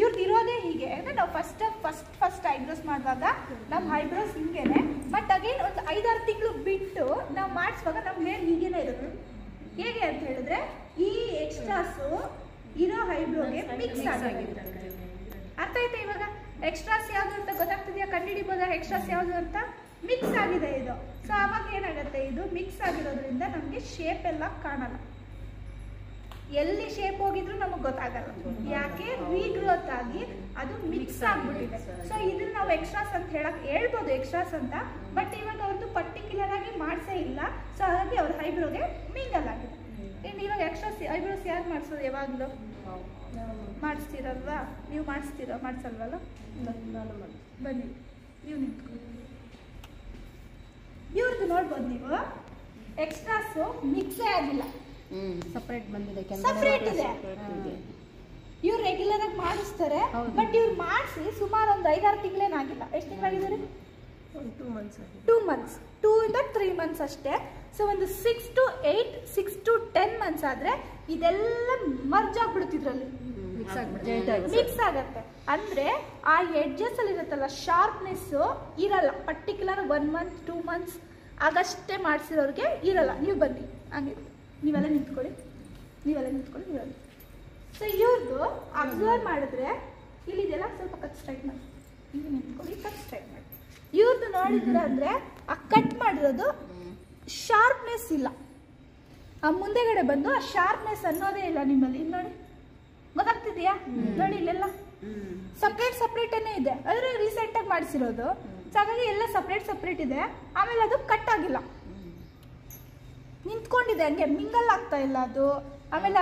ಇವ್ರದ್ದು ಇರೋದೇ ಹೀಗೆ. ಅಂದ್ರೆ ನಾವು ಫಸ್ಟ್ ಫಸ್ಟ್ ಫಸ್ಟ್ ಐಬ್ರೋಸ್ ಮಾಡುವಾಗ ನಮ್ಮ ಹೈಬ್ರೋಸ್ ಹಿಂಗೇನೆ ಬಟ್ ಅಗೇನ್ ಒಂದು ಐದಾರು ತಿಂಗಳು ಬಿಟ್ಟು ನಾವು ಮಾಡಿಸುವಾಗ ನಮ್ಮ ಹೇರ್ ಹೀಗೇನೆ ಇರುತ್ತೆ. ಹೇಗೆ ಅಂತ ಹೇಳಿದ್ರೆ, ಈ ಎಕ್ಸ್ಟ್ರಾಸು ಇರೋ ಹೈಬ್ರೋಗೆ ಮಿಕ್ಸ್ ಆಗಿದೆ. ಅರ್ಥ ಆಯ್ತಾ ಇವಾಗ? ಎಕ್ಸ್ಟ್ರಾಸ್ ಯಾವುದು ಅಂತ ಗೊತ್ತಾಗ್ತಿದೆಯಾ? ಕಂಡಿಡಿಬೋದ ಎಕ್ಸ್ಟ್ರಾಸ್ ಯಾವುದು ಅಂತ? ಮಿಕ್ಸ್ ಆಗಿದೆ ಇದು. ಸೊ ಅವಾಗ ಏನಾಗುತ್ತೆ? ಇದು ಮಿಕ್ಸ್ ಆಗಿರೋದ್ರಿಂದ ನಮಗೆ ಶೇಪ್ ಎಲ್ಲ ಕಾಣಲ್ಲ. ಎಲ್ಲಿ ಶೇಪ್ ಹೋಗಿದ್ರು ನಮಗೆ ಗೊತ್ತಾಗಲ್ಲ. ಯಾಕೆ? ರೀಗ್ರೋತ್ ಆಗಿ ಅದು ಮಿಕ್ಸ್ ಆಗ್ಬಿಟ್ಟಿದೆ. ಸೊ ಇದನ್ನ ನಾವು ಎಕ್ಸ್ಟ್ರಾಸ್ ಅಂತ ಹೇಳಕ್ ಹೇಳ್ಬೋದು ಎಕ್ಸ್ಟ್ರಾಸ್ ಅಂತ. ಬಟ್ ಇವಾಗ ಅವ್ರದ್ದು ಪರ್ಟಿಕ್ಯುಲರ್ ಆಗಿ ಮಾಡಿಸೇ ಇಲ್ಲ. ಸೊ ಹಾಗಾಗಿ ಅವ್ರ ಐಬ್ರೋಗೆ ಮಿಂಗಲ್ ಆಗಿದೆ. ಇನ್ನು ಇವಾಗ ಎಕ್ಸ್ಟ್ರಾಸ್ ಐಬ್ರೋಸ್ ಯಾರು ಮಾಡಿಸೋದು ಯಾವಾಗಲೂ? ಮಾಡಿಸ್ತೀರಲ್ವಾ? ನೀವು ಮಾಡಿಸ್ತೀರ? ಮಾಡಿಸಲ್ವಲ್ಲ? ಬನ್ನಿ. ನೀವು ನಿಂತ್ಕೊಳ್ಳಿ. ಇವ್ರದ್ದು ನೋಡ್ಬೋದು ನೀವು. ಎಕ್ಸ್ಟ್ರಾಸು ಮಿಕ್ಸೇ ಆಗಿಲ್ಲ. ಸಪ್ರೇಟ್ ಬಂದಿದೆ ಸಪ್ರೇಟ್ ಇದೆ. ಇವ್ರು ರೆಗ್ಯುಲರ್ ಆಗಿ ಮಾಡಿಸ್ತಾರೆ ಬಟ್ ಇವ್ರು ಮಾಡಿಸಿ ಸುಮಾರು ಒಂದು ಐದಾರು ತಿಂಗಳೇನಾಗಿಲ್ಲ ಎಷ್ಟು ತಿಂಗಳಾಗಿದ್ದಾರೆ? ಟೂ ಮಂತ್ಸ್ ಟೂ ಇಂದ ತ್ರೀ ಮಂತ್ಸ್ ಅಷ್ಟೇ. ಸೊ ಒಂದು six to eight six to ten months ಆದ್ರೆ ಇದೆಲ್ಲ ಮರ್ಜ್ ಆಗ್ಬಿಡುತ್ತಿದ್ರಲ್ಲಿ ಮಿಕ್ಸ್ ಆಗತ್ತೆ. ಅಂದ್ರೆ ಆ ಎಡ್ಜಸ್ ಅಲ್ಲಿ ಇರುತ್ತಲ್ಲ ಶಾರ್ಪ್ನೆಸ್ ಇರಲ್ಲ. Particular one month two months ಆಗಷ್ಟೇ ಮಾಡಿಸಿರೋರಿಗೆ ಇರಲ್ಲ. ನೀವು ಬನ್ನಿ. ಹಂಗೆ. ನೀವೆಲ್ಲ ನಿಂತ್ಕೊಳ್ಳಿ. ನೀವೆಲ್ಲ ನಿಂತ್ಕೊಳ್ಳಿ ನೀವೆಲ್ಲ ಸೊ ಇವ್ರದ್ದು ಅಬ್ಸರ್ವ್ ಮಾಡಿದ್ರೆ ಇಲ್ಲಿದೆಲ್ಲ ಸ್ವಲ್ಪ ಕಟ್ ಸ್ಟ್ರೈಟ್ ಮಾಡಿ. ಇಲ್ಲಿ ನಿಂತ್ಕೊಳ್ಳಿ ಕಟ್ ಸ್ಟ್ರೈಟ್ ಮಾಡಿ. ಇವ್ರದ್ದು ನೋಡಿದ್ರೆ ಅಂದ್ರೆ ಆ ಕಟ್ ಮಾಡಿರೋದು ಶಾರ್ಪ್ನೆಸ್ ಇಲ್ಲ. ಆ ಮುಂದೆಗಡೆ ಬಂದು ಆ ಶಾರ್ಪ್ನೆಸ್ ಅನ್ನೋದೇ ಇಲ್ಲ ನಿಮ್ಮಲ್ಲಿ. ಇಲ್ಲಿ ನೋಡಿ. ಗೊತ್ತಾಗ್ತಿದ್ಯಾ? ನೋಡಿ ಇಲ್ಲೆಲ್ಲ. ಸಪ್ರೇಟ್ ಸಪ್ರೇಟೇನೆ ಇದೆ. ಅಂದ್ರೆ ರೀಸೆಂಟ್ ಆಗಿ ಮಾಡಿಸಿರೋದು. ಹಾಗಾಗಿ ಎಲ್ಲ ಸಪ್ರೇಟ್ ಸಪ್ರೇಟ್ ಇದೆ. ಆಮೇಲೆ ಅದು ಕಟ್ ಆಗಿಲ್ಲ. ನಿಂತ್ಕೊಂಡಿದೆ ಹಂಗೆ. ಮಿಂಗಲ್ ಆಗ್ತಾ ಇಲ್ಲ ಅದು. ಆಮೇಲೆ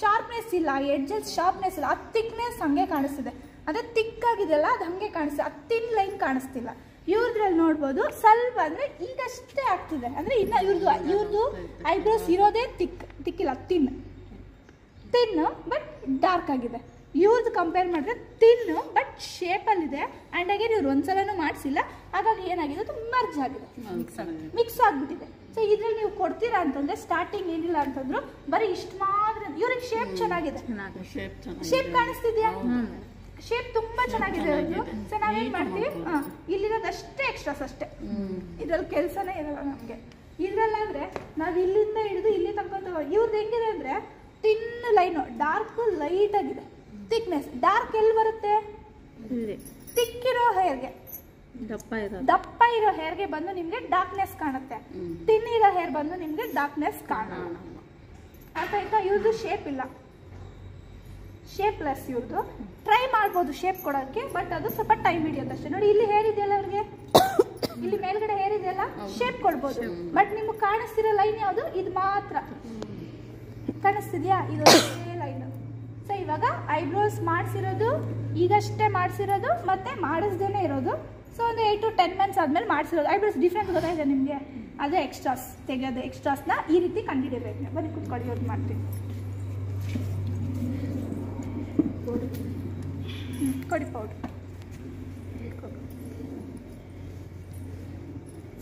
ಶಾರ್ಪ್ನೆಸ್ ಇಲ್ಲ ಎಡ್ಜಸ್ ಶಾರ್ಪ್ನೆಸ್ ಇಲ್ಲ. ಆ ಥಿಕ್ನೆಸ್ ಹಂಗೆ ಕಾಣಿಸ್ತಿದೆ. ಅದೇ ಥಿಕ್ ಆಗಿದೆಯಲ್ಲ ಅದು ಹಂಗೆ ಕಾಣಿಸ್ತಿದೆ. ಅದು ತಿನ್ ಲೈನ್ ಕಾಣಿಸ್ತಿಲ್ಲ. ಇವ್ರದ್ರಲ್ಲಿ ನೋಡ್ಬೋದು ಸ್ವಲ್ಪ ಅಂದ್ರೆ ಈಗಷ್ಟೇ ಆಗ್ತಿದೆ. ಅಂದ್ರೆ ಇನ್ನು ಇವ್ರದ್ದು ಇವ್ರದ್ದು ಐಬ್ರೋಸ್ ಇರೋದೇ ತಿಕ್ ತಿಕ್ಕಿಲ್ಲ ತಿನ್ ತಿನ್ ಬಟ್ ಡಾರ್ಕ್ ಆಗಿದೆ. ಇವ್ರದ್ದು ಕಂಪೇರ್ ಮಾಡಿದ್ರೆ ತಿನ್ನು ಬಟ್ ಶೇಪಲ್ಲಿದೆ ಆ್ಯಂಡ್ ಅಗೇನ್ ಇವ್ರು ಒಂದ್ಸಲನೂ ಮಾಡಿಸಿಲ್ಲ. ಹಾಗಾಗಿ ಏನಾಗಿದೆ? ತುಂಬ ಮರ್ಜ್ ಆಗಿದೆ. ಮಿಕ್ಸ್ ಆಗಿಬಿಟ್ಟಿದೆ. ಸೊ ಇದ್ರಲ್ಲಿ ನೀವು ಕೊಡ್ತೀರಾ ಅಂತಂದ್ರೆ ಸ್ಟಾರ್ಟಿಂಗ್ ಏನಿಲ್ಲ ಅಂತಂದ್ರು ಬರೀ ಇಷ್ಟು ಮಾತ್ರ ಇವ್ರಿಗೆ ಶೇಪ್ ಚೆನ್ನಾಗಿದೆ. ಶೇಪ್ ಚೆನ್ನಾಗಿ ಶೇಪ್ ಕಾಣಿಸ್ತಿದ್ಯಾ ಶೇಪ್ ತುಂಬಾ ಚೆನ್ನಾಗಿದೆ ಅದು. ಸೊ ನಾವೇನ್ ಮಾಡ್ತೀವಿ? ಇಲ್ಲಿರೋದು ಇಲ್ಲಿರೋದಷ್ಟೇ ಎಕ್ಸ್ಟ್ರಾಸ್ ಅಷ್ಟೇ. ಇದ್ರಲ್ಲಿ ಕೆಲಸನೇ ಇರಲ್ಲ ನಮಗೆ. ಇದ್ರಲ್ಲಾದ್ರೆ ನಾವು ಇಲ್ಲಿಂದ ಹಿಡಿದು ಇಲ್ಲಿ ತಗೊಂಡು ಇವ್ರದ್ದು ಹೆಂಗಿದೆ ಅಂದ್ರೆ ತಿನ್ ಲೈನು ಡಾರ್ಕ್ ಲೈಟ್ ಆಗಿದೆ. ಥಿಕ್ನೆಸ್ ಡಾರ್ಕ್ ಎಲ್ಲಿ ಬರುತ್ತೆ? ತಿಕ್ಕಿರೋ ಹೇರ್ಗೆ ದಪ್ಪ ಇರೋ ದಪ್ಪ ಇರೋ ಹೇರ್ಗೆ ಬಂದು ನಿಮ್ಗೆ ಡಾರ್ಕ್ನೆಸ್ ಕಾಣುತ್ತೆ. ತಿನ್ನಿರೋ ಹೇರ್ ಬಂದು ನಿಮ್ಗೆ ಡಾರ್ಕ್ನೆಸ್ ಕಾಣಲ್ಲ ಅರ್ಥ ಆಯ್ತಾ? ಇವ್ರದ್ದು ಶೇಪ್ ಇಲ್ಲ. ಶೇಪ್ಲೆಸ್ ಇವ್ರದ್ದು ಟ್ರೈ ಮಾಡ್ಬೋದು ಶೇಪ್ ಕೊಡೋಕ್ಕೆ ಬಟ್ ಅದು ಸ್ವಲ್ಪ ಟೈಮ್ ಹಿಡಿಯುತ್ತೆ ಅಷ್ಟೇ. ನೋಡಿ, ಇಲ್ಲಿ ಹೇರ್ ಇದೆಯಲ್ಲ ಅವ್ರಿಗೆ? ಇಲ್ಲಿ ಮೇಲ್ಗಡೆ ಹೇರ್ ಇದೆಯಲ್ಲ ಶೇಪ್ ಕೊಡ್ಬೋದು. ಬಟ್ ನಿಮ್ಗೆ ಕಾಣಿಸ್ತಿರೋ ಲೈನ್ ಯಾವುದು? ಇದು ಮಾತ್ರ. ಕಾಣಿಸ್ತಿದ್ಯಾ? ಇದು ಲೈನ್ ಸೊ ಇವಾಗ ಐಬ್ರೋಸ್ ಮಾಡಿಸಿರೋದು, ಈಗಷ್ಟೇ ಮಾಡಿಸಿರೋದು, ಮತ್ತೆ ಮಾಡಿಸ್ದೇನೆ ಇರೋದು. ಸೊ ಒಂದು ಏಯ್ಟ್ ಟು ಟೆನ್ ಮಂತ್ಸ್ ಆದ್ಮೇಲೆ ಮಾಡಿಸಿರೋದು. ಐಬ್ರೋಸ್ ಡಿಫ್ರೆನ್ಸ್ ಗೊತ್ತಾಯಿದೆ ನಿಮಗೆ? ಅದೇ ಎಕ್ಸ್ಟ್ರಾಸ್ ತೆಗೆಯೋದು ಎಕ್ಸ್ಟ್ರಾಸ್ನ ಈ ರೀತಿ ಕಂಡಿಡಿಬೇಕು ಬನ್ನಿ, ಕುತ್ಕೊಳ್ಳಿ ಮಾಡ್ತೀನಿ. ಮಾಡ್ತೀವಿ ಹ್ಮ್, ಕಡಿ ಪೌಡ್ರ್.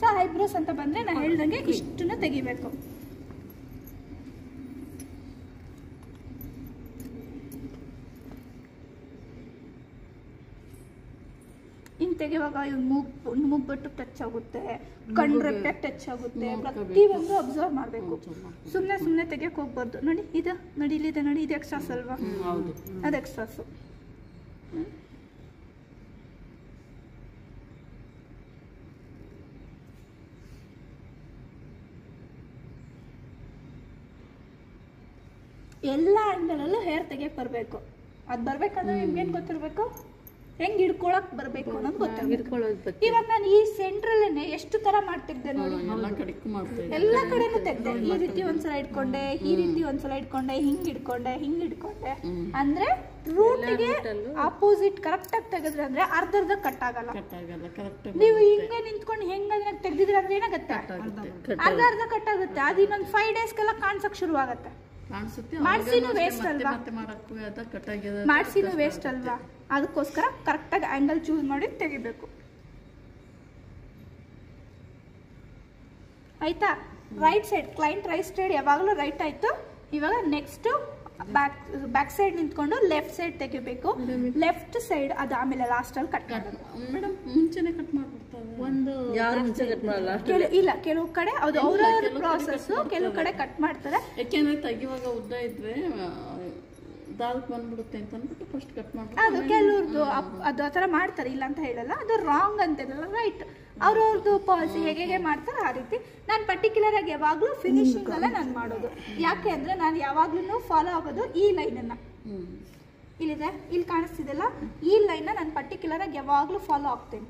ಸೊ ಐಬ್ರೋಸ್ ಅಂತ ಬಂದರೆ ನಾನು ಹೇಳ್ದಂಗೆ ಇಷ್ಟನ್ನು ತೆಗಿಬೇಕು. ತೆಗೆಯುವಾಗ ಮೂಗ್ ಮೂಗ್ಬಟ್ಟು ಟಚ್ ಆಗುತ್ತೆ ಕಣ್ ಟಚ್ ಆಗುತ್ತೆ ಪ್ರತಿ ಪ್ರತಿಯೊಂದು ಅಬ್ಸರ್ವ್ ಮಾಡ್ಬೇಕು. ಸುಮ್ನೆ ಸುಮ್ನೆ ತೆಗಿಯಕ್ ಹೋಗ್ಬಾರ್ದು. ನೋಡಿ ಇದು ನೋಡಿ ಇಲ್ಲಿದೆ ನೋಡಿ ಇದು ಎಕ್ಸ್ಟ್ರಾಸ್ ಅಲ್ವಾ? ಅದು ಎಕ್ಸ್ಟ್ರಾಸು ಎಲ್ಲ ಆ್ಯಂಗಲಲ್ಲೂ ಹೇರ್ ತೆಗಿಯಕ್ಕೆ ಬರಬೇಕು. ಅದು ನಿಮ್ಗೆ ಏನ್ ಗೊತ್ತಿರ್ಬೇಕು? ಹೆಂಗೆ ಹಿಡ್ಕೊಳಕ್ ಬರ್ಬೇಕು ಅನ್ನೋದು ಗೊತ್ತಾಗಿ ಇವಾಗ ನಾನು ಈ ಸೆಂಟ್ರಲ್ಲೇನೆ ಎಷ್ಟು ತರ ಮಾಡ್ತಿದ್ದೆ ನೋಡಿ. ಎಲ್ಲ ಕಡೆನೂ ತೆಗ್ದೆ. ಈ ರೀತಿ ಒಂದ್ಸಲ ಇಟ್ಕೊಂಡೆ ಈ ರೀತಿ ಒಂದ್ಸಲ ಇಟ್ಕೊಂಡೆ ಹಿಂಗ್ ಇಟ್ಕೊಂಡೆ ಹಿಂಗ್ ಇಟ್ಕೊಂಡೆ ಅಂದ್ರೆ ರೂಟ್ಗೆ ಅಪೋಸಿಟ್ ಆಪೋಸಿಟ್ ಕರೆಕ್ಟ್ ಆಗಿ ತೆಗೆದ್ರೆ ಅಂದ್ರೆ ಅರ್ಧರ್ಧ ಅರ್ಧ ಕಟ್ ಆಗಲ್ಲ ನೀವು ಹಿಂಗೆ ನಿಂತ್ಕೊಂಡು ಹೆಂಗ ತೆಗ್ದಿದ್ರೆ ಅಂದ್ರೆ ಏನಾಗುತ್ತೆ? ಅರ್ಧ ಅರ್ಧ ಕಟ್ ಆಗುತ್ತೆ. ಅದು ಇನ್ನೊಂದು ಫೈವ್ ಡೇಸ್ಗೆಲ್ಲ ಕಾಣಿಸಕ್ ಶುರು ಆಗುತ್ತೆ ಮಾಡ್ಸಿನೂ ಮತ್ತೆ ಅಲ್ವಾ? ಮಾಡ್ಸಿನೂ ವೇಸ್ಟ್ ಅಲ್ವಾ? ಅದಕ್ಕೋಸ್ಕರ ಕರೆಕ್ಟಾಗಿ ಆ್ಯಂಗಲ್ ಚೂಸ್ ಮಾಡಿ ತೆಗಿಬೇಕು. ಆಯಿತಾ? Right side client right side ಯಾವಾಗಲೂ ರೈಟ್ ಆಯಿತು. ಇವಾಗ ನೆಕ್ಸ್ಟು ಬ್ಯಾಕ್ ಬ್ಯಾಕ್ ಸೈಡ್ ನಿಂತ್ಕೊಂಡು ಲೆಫ್ಟ್ ಸೈಡ್ ತೆಗಿಬೇಕು. ಲೆಫ್ಟ್ ಸೈಡ್ ಅದು ಆಮೇಲೆ ಲಾಸ್ಟಲ್ಲಿ ಕಟ್ ಮಾಡೋದು ಮೇಡಮ್ ಮುಂಚೆನೆ ಕಟ್ ಮಾಡ್ಬಿಡ್ತಾರೆ. ಒಂದು ಯಾರು ಮುಂಚೆ ಕಟ್ ಮಾಡಲ್ಲ? ಕೆಲವು ಇಲ್ಲ ಕೆಲವು ಕಡೆ ಅದು ಅವರ ಅವರವ್ರ ಕೆಲವು ಕಡೆ ಪ್ರಾಸೆಸ್ ಕೆಲವು ಕಡೆ ಕಟ್ ಮಾಡ್ತಾರೆ. ಯಾಕೆಂದ್ರೆ ತೆಗಿವಾಗ ಉದ್ದ ಇದ್ರೆ ದಾಲ್ಕ್ ಬಂದ್ಬಿಡುತ್ತೆ ಅಂತ ಅಂದ್ಬಿಟ್ಟು ಫಸ್ಟ್ ಕಟ್ ಅದು ಮಾಡ್ಬಿಟ್ಟು ಕೆಲವ್ರದ್ದು ಅದು ಆ ಥರ ಮಾಡ್ತಾರೆ ಇಲ್ಲ ಅಂತ ಹೇಳಲ್ಲ ಅದು ರಾಂಗ್ ಅಂತಿರಲ್ಲ ರೈಟ್ ಅವ್ರವ್ರದ್ದು ಪಾಲಿಸಿ ಹೇಗೆ ಹೇಗೆ ಮಾಡ್ತಾರೆ ಆ ರೀತಿ. ನಾನು ಪರ್ಟಿಕ್ಯುಲರ್ ಆಗಿ ಯಾವಾಗಲೂ ಫಿನಿಶಿಂಗ್ ಅಲ್ಲೇ ನಾನು ಮಾಡೋದು. ಯಾಕೆ ಅಂದ್ರೆ ನಾನು ಯಾವಾಗ್ಲೂ ಫಾಲೋ ಆಗೋದು ಈ ಲೈನನ್ನು ಇಲ್ಲಿದೆ ಇಲ್ಲಿ ಕಾಣಿಸ್ತಿದೆಲ್ಲ ಈ ಲೈನ್ನ ನಾನು ಪರ್ಟಿಕ್ಯುಲರ್ ಆಗಿ ಯಾವಾಗಲೂ ಫಾಲೋ ಆಗ್ತೇನೆ.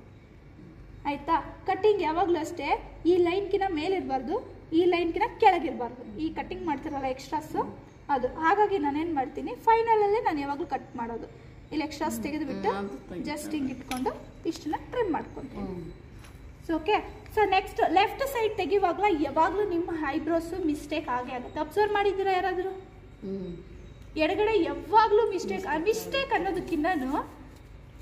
ಆಯ್ತಾ? ಕಟ್ಟಿಂಗ್ ಯಾವಾಗಲೂ ಅಷ್ಟೇ ಈ ಲೈನ್ಕಿನ ಮೇಲಿರಬಾರ್ದು ಈ ಲೈನ್ಕಿನ ಕೆಳಗಿರಬಾರ್ದು. ಈ ಕಟ್ಟಿಂಗ್ ಮಾಡ್ತಿರಲ್ಲ ಎಕ್ಸ್ಟ್ರಾಸು ಅದು ಹಾಗಾಗಿ ನಾನೇನು ಮಾಡ್ತೀನಿ ಫೈನಲಲ್ಲೇ ನಾನು ಯಾವಾಗಲೂ ಕಟ್ ಮಾಡೋದು. ಇಲ್ಲಿ ಎಕ್ಸ್ಟ್ರಾಸ್ ತೆಗೆದುಬಿಟ್ಟು ಜಸ್ಟ್ ಹಿಂಗೆ ಇಟ್ಕೊಂಡು ಇಷ್ಟನ್ನ ಟ್ರಿಮ್ ಮಾಡ್ಕೊತೀನಿ. So okay so next left side ತೆಗೆಯುವಾಗಲ ಯಾವಾಗಲೂ ನಿಮ್ಮ ಐಬ್ರೋಸು ಮಿಸ್ಟೇಕ್ ಆಗೇ ಆಗುತ್ತೆ. ಅಬ್ಸರ್ವ್ ಮಾಡಿದ್ದೀರಾ ಯಾರಾದರೂ? ಎಡಗಡೆ ಯಾವಾಗಲೂ ಮಿಸ್ಟೇಕ್ ಆ ಮಿಸ್ಟೇಕ್ ಅನ್ನೋದಕ್ಕಿಂತ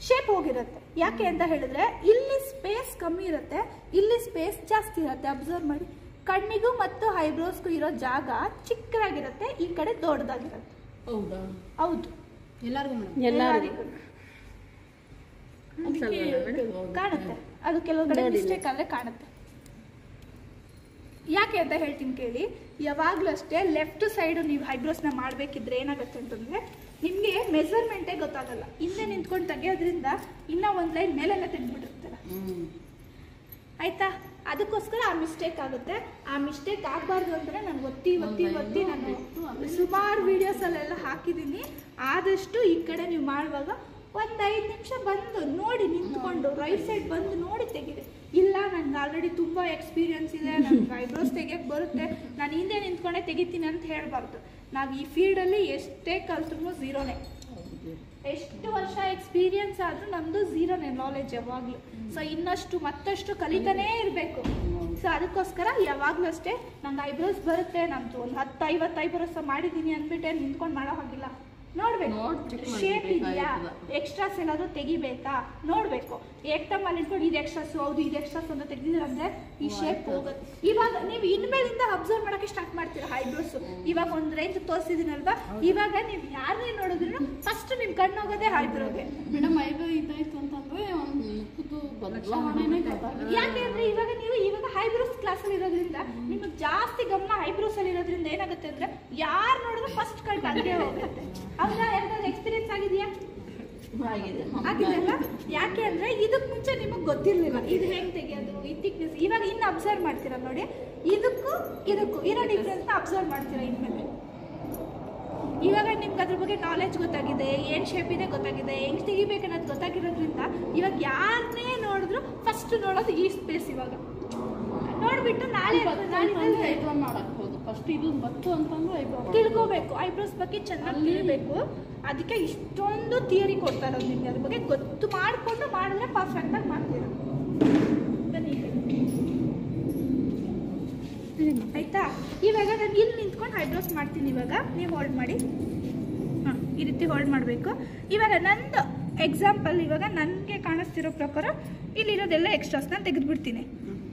ಶೇಪ್ ಹೋಗಿರುತ್ತೆ. ಯಾಕೆ ಅಂತ ಹೇಳಿದ್ರೆ ಇಲ್ಲಿ ಸ್ಪೇಸ್ ಕಮ್ಮಿ ಇರುತ್ತೆ ಇಲ್ಲಿ ಸ್ಪೇಸ್ ಜಾಸ್ತಿ ಇರುತ್ತೆ. ಅಬ್ಸರ್ವ್ ಮಾಡಿ. ಕಣ್ಣಿಗೂ ಮತ್ತು ಐಬ್ರೋಸ್ಗೂ ಇರೋ ಜಾಗ ಚಿಕ್ಕದಾಗಿರುತ್ತೆ ಈ ಕಡೆ ದೊಡ್ಡದಾಗಿರುತ್ತೆ. ಹೌದಾ? ಹೌದು. ಎಲ್ಲರಿಗೂ ಮೇಡಮ್? ಎಲ್ಲರಿಗೂ. ಕಾಣುತ್ತೆ. ಅದು ಕೆಲವು ಕಡೆ ಮಿಸ್ಟೇಕ್ ಆದ್ರೆ ಕಾಣುತ್ತೆ. ಯಾಕೆ ಅಂತ ಹೇಳ್ತೀನಿ ಕೇಳಿ. ಯಾವಾಗಲೂ ಅಷ್ಟೇ ಲೆಫ್ಟ್ ಸೈಡು ನೀವು ಐಬ್ರೋಸ್ನ ಮಾಡಬೇಕಿದ್ರೆ ಏನಾಗುತ್ತೆ ಅಂತಂದ್ರೆ ನಿಮಗೆ ಮೆಸರ್ಮೆಂಟೇ ಗೊತ್ತಾಗಲ್ಲ. ಹಿಂದೆ ನಿಂತ್ಕೊಂಡು ತೆಗೆಯೋದ್ರಿಂದ ಇನ್ನ ಒಂದು ಲೈನ್ ಮೇಲೆಲ್ಲ ತೆಗೆದ್ಬಿಟ್ಟಿರ್ತಾರೆ ಹ್ಮ್. ಆಯ್ತಾ? ಅದಕ್ಕೋಸ್ಕರ ಆ ಮಿಸ್ಟೇಕ್ ಆಗುತ್ತೆ. ಆ ಮಿಸ್ಟೇಕ್ ಆಗಬಾರ್ದು ಅಂದರೆ ನಾನು ಒತ್ತಿ ಒತ್ತಿ ಒತ್ತಿ ನಾನು ಸುಮಾರು ವೀಡಿಯೋಸಲ್ಲೆಲ್ಲ ಹಾಕಿದ್ದೀನಿ. ಆದಷ್ಟು ಈ ಕಡೆ ನೀವು ಮಾಡುವಾಗ ಒಂದು ಐದು ನಿಮಿಷ ಬಂದು ನೋಡಿ ನಿಂತ್ಕೊಂಡು ರೈಟ್ ಸೈಡ್ ಬಂದು ನೋಡಿ ತೆಗಿದೆ. ಇಲ್ಲ ನನಗೆ ಆಲ್ರೆಡಿ ತುಂಬ ಎಕ್ಸ್ಪೀರಿಯನ್ಸ್ ಇದೆ. ನನಗೆ ಐಬ್ರೋಸ್ ತೆಗಿಯೋಕೆ ಬರುತ್ತೆ. ನಾನು ಹಿಂದೆ ನಿಂತ್ಕೊಂಡೆ ತೆಗಿತೀನಿ ಅಂತ ಹೇಳಬಾರ್ದು. ನಾವು ಈ ಫೀಲ್ಡಲ್ಲಿ ಎಷ್ಟೇ ಕಲ್ತ್ರು ಝೀರೋನೇ. ಎಷ್ಟು ವರ್ಷ ಎಕ್ಸ್ಪೀರಿಯನ್ಸ್ ಆದ್ರೂ ನಮ್ದು ಝೀರೋನೇ ನಾಲೆಜ್ ಯಾವಾಗಲೂ. ಸೊ ಇನ್ನಷ್ಟು ಮತ್ತಷ್ಟು ಕಲಿತಾನೇ ಇರಬೇಕು. ಸೊ ಅದಕ್ಕೋಸ್ಕರ ಯಾವಾಗಲೂ ಅಷ್ಟೇ ನಂಗೆ ಐಬ್ರೋಸ್ ಬರುತ್ತೆ, ನಂದು ಒಂದು ಹತ್ತು ಐವತ್ತು ಐಬ್ರೋಸ್ ಮಾಡಿದ್ದೀನಿ ಅಂದ್ಬಿಟ್ಟೆ ನಿಂತ್ಕೊಂಡು ಮಾಡೋ ಹಾಗಿಲ್ಲ. ನೋಡ್ಬೇಕು. ಶೇಪ್ ಇದೆಯಾ? ಎಕ್ಸ್ಟ್ರಾಸ್ ಏನಾದರೂ ತೆಗಿಬೇಕಾ? ನೋಡ್ಬೇಕು. ಏಕ್ದಮ್ಮಲ್ಲಿ ಇಟ್ಕೊಂಡು ಇದು ಎಕ್ಸ್ಟ್ರಾಸ್ ಹೌದು ಇದು ಎಕ್ಸ್ಟ್ರಾಸ್ ಅಂತ ತೆಗ್ದಿದ್ರೆ ಅಂದ್ರೆ ಈ ಶೇಪ್ ಹೋಗುತ್ತೆ. ಇವಾಗ ನೀವು ಇನ್ಮೇಲಿಂದ ಅಬ್ಸರ್ವ್ ಮಾಡಕ್ಕೆ ಸ್ಟಾರ್ಟ್ ಮಾಡ್ತೀರಾ ಹೈಬ್ರೋಸ್ ಇವಾಗ ಒಂದು ರೇಂಜ್ ತೋರಿಸಿದಿನಲ್ವಾ ಇವಾಗ ನೀವು ಯಾರನ್ನೇ ನೋಡಿದ್ರು ಫಸ್ಟ್ ನಿಮ್ ಕಣ್ಣು ಹೋಗೋದೇ ಐಬ್ರೋಗೆ ಮೇಡಮ್ ಐಬ್ರೋ ಇದಾಯ್ತು ಬದಲಾವಣೆನೇ ಯಾಕೆ ಅಂದ್ರೆ ಇವಾಗ ನೀವು ಇವಾಗ ಹೈಬ್ರೋಸ್ ಕ್ಲಾಸ್ ಅಲ್ಲಿ ಇರೋದ್ರಿಂದ ನಿಮಗೆ ಜಾಸ್ತಿ ಗಮನ ಹೈಬ್ರೋಸ್ ಅಲ್ಲಿ ಇರೋದ್ರಿಂದ ಏನಾಗುತ್ತೆ ಅಂದ್ರೆ ಯಾರ್ ನೋಡಿದ್ರು ಫಸ್ಟ್ ಕಣ್ಣು ಅಲ್ಲಿಗೆ ಹೋಗುತ್ತೆ. ಹೌದಾ? ಎಕ್ಸ್ಪೀರಿಯನ್ಸ್ ಆಗಿದೆಯಾ? ಆಗಿದೆ. ಆಗಿದೆಯಲ್ಲ? ಯಾಕೆ ಅಂದ್ರೆ ಇದಕ್ ಮುಂಚೆ ನಿಮಗೆ ಗೊತ್ತಿರ್ಲಿಲ್ಲ. ಇದು ಹೆಂಗ್ ತೆಗೆಯೋದು? ಈ thickness. ಇವಾಗ ಇನ್ನು ಅಬ್ಸರ್ವ್ ಮಾಡ್ತೀರಾ ನೋಡಿ? ಇದಕ್ಕೂ ಇದಕ್ಕೂ ಇರೋ ಡಿಫ್ರೆನ್ಸ್ ಅಬ್ಸರ್ವ್ ಮಾಡ್ತೀರಾ ಇನ್ಮೇಲೆ? ಇವಾಗ ನಿಮ್ಗೆ ಅದ್ರ ಬಗ್ಗೆ ನಾಲೆಜ್ ಗೊತ್ತಾಗಿದೆ ಏನ್ ಶೇಪ್ ಇದೆ ಗೊತ್ತಾಗಿದೆ ಹೆಂಗ್ ತೆಗಿಬೇಕು ಅನ್ನೋದು ಗೊತ್ತಾಗಿರೋದ್ರಿಂದ ಇವಾಗ ಯಾರನ್ನೇ ನೋಡಿದ್ರು ಫಸ್ಟ್ ನೋಡೋದು ಈ ಸ್ಪೇಸ್ ಇವಾಗ. ನೋಡ್ಬಿಟ್ಟು ನಾಳೆ ಐಬ್ರೋ ಫಸ್ಟ್ ಇದು ಬತ್ತು ಅಂತಂದು ಐಬ್ರೋ ತಿಳ್ಕೋಬೇಕು ಐಬ್ರೋಸ್ ಬಗ್ಗೆ ಚೆನ್ನಾಗಿ ತಿಳಿಬೇಕು. ಅದಕ್ಕೆ ಇಷ್ಟೊಂದು ಥಿಯರಿ ಕೊಡ್ತಾ ಇರೋದು ನಿಮ್ಗೆ. ಅದ್ರ ಬಗ್ಗೆ ಗೊತ್ತು ಮಾಡಿಕೊಂಡು ಮಾಡಿದ್ರೆ ಪರ್ಫೆಕ್ಟ್ ಆಗಿ ಮಾಡ್ತೀರ. ಬನ್ನಿ. ಆಯ್ತಾ? ಇವಾಗ ನಾನು ಇಲ್ಲಿ ಐಬ್ರೋಸ್ ಮಾಡ್ತೀನಿ ಇವಾಗ. ನೀವು ಹೋಲ್ಡ್ ಮಾಡಿ. ಹಾಂ, ಈ ರೀತಿ ಹೋಲ್ಡ್ ಮಾಡಬೇಕು. ಇವಾಗ ನಂದು ಎಕ್ಸಾಂಪಲ್ ಇವಾಗ ನನಗೆ ಕಾಣಿಸ್ತಿರೋ ಪ್ರಕಾರ ಇಲ್ಲಿರೋದೆಲ್ಲ ಎಕ್ಸ್ಟ್ರಾಸ್ನ ತೆಗೆದುಬಿಡ್ತೀನಿ.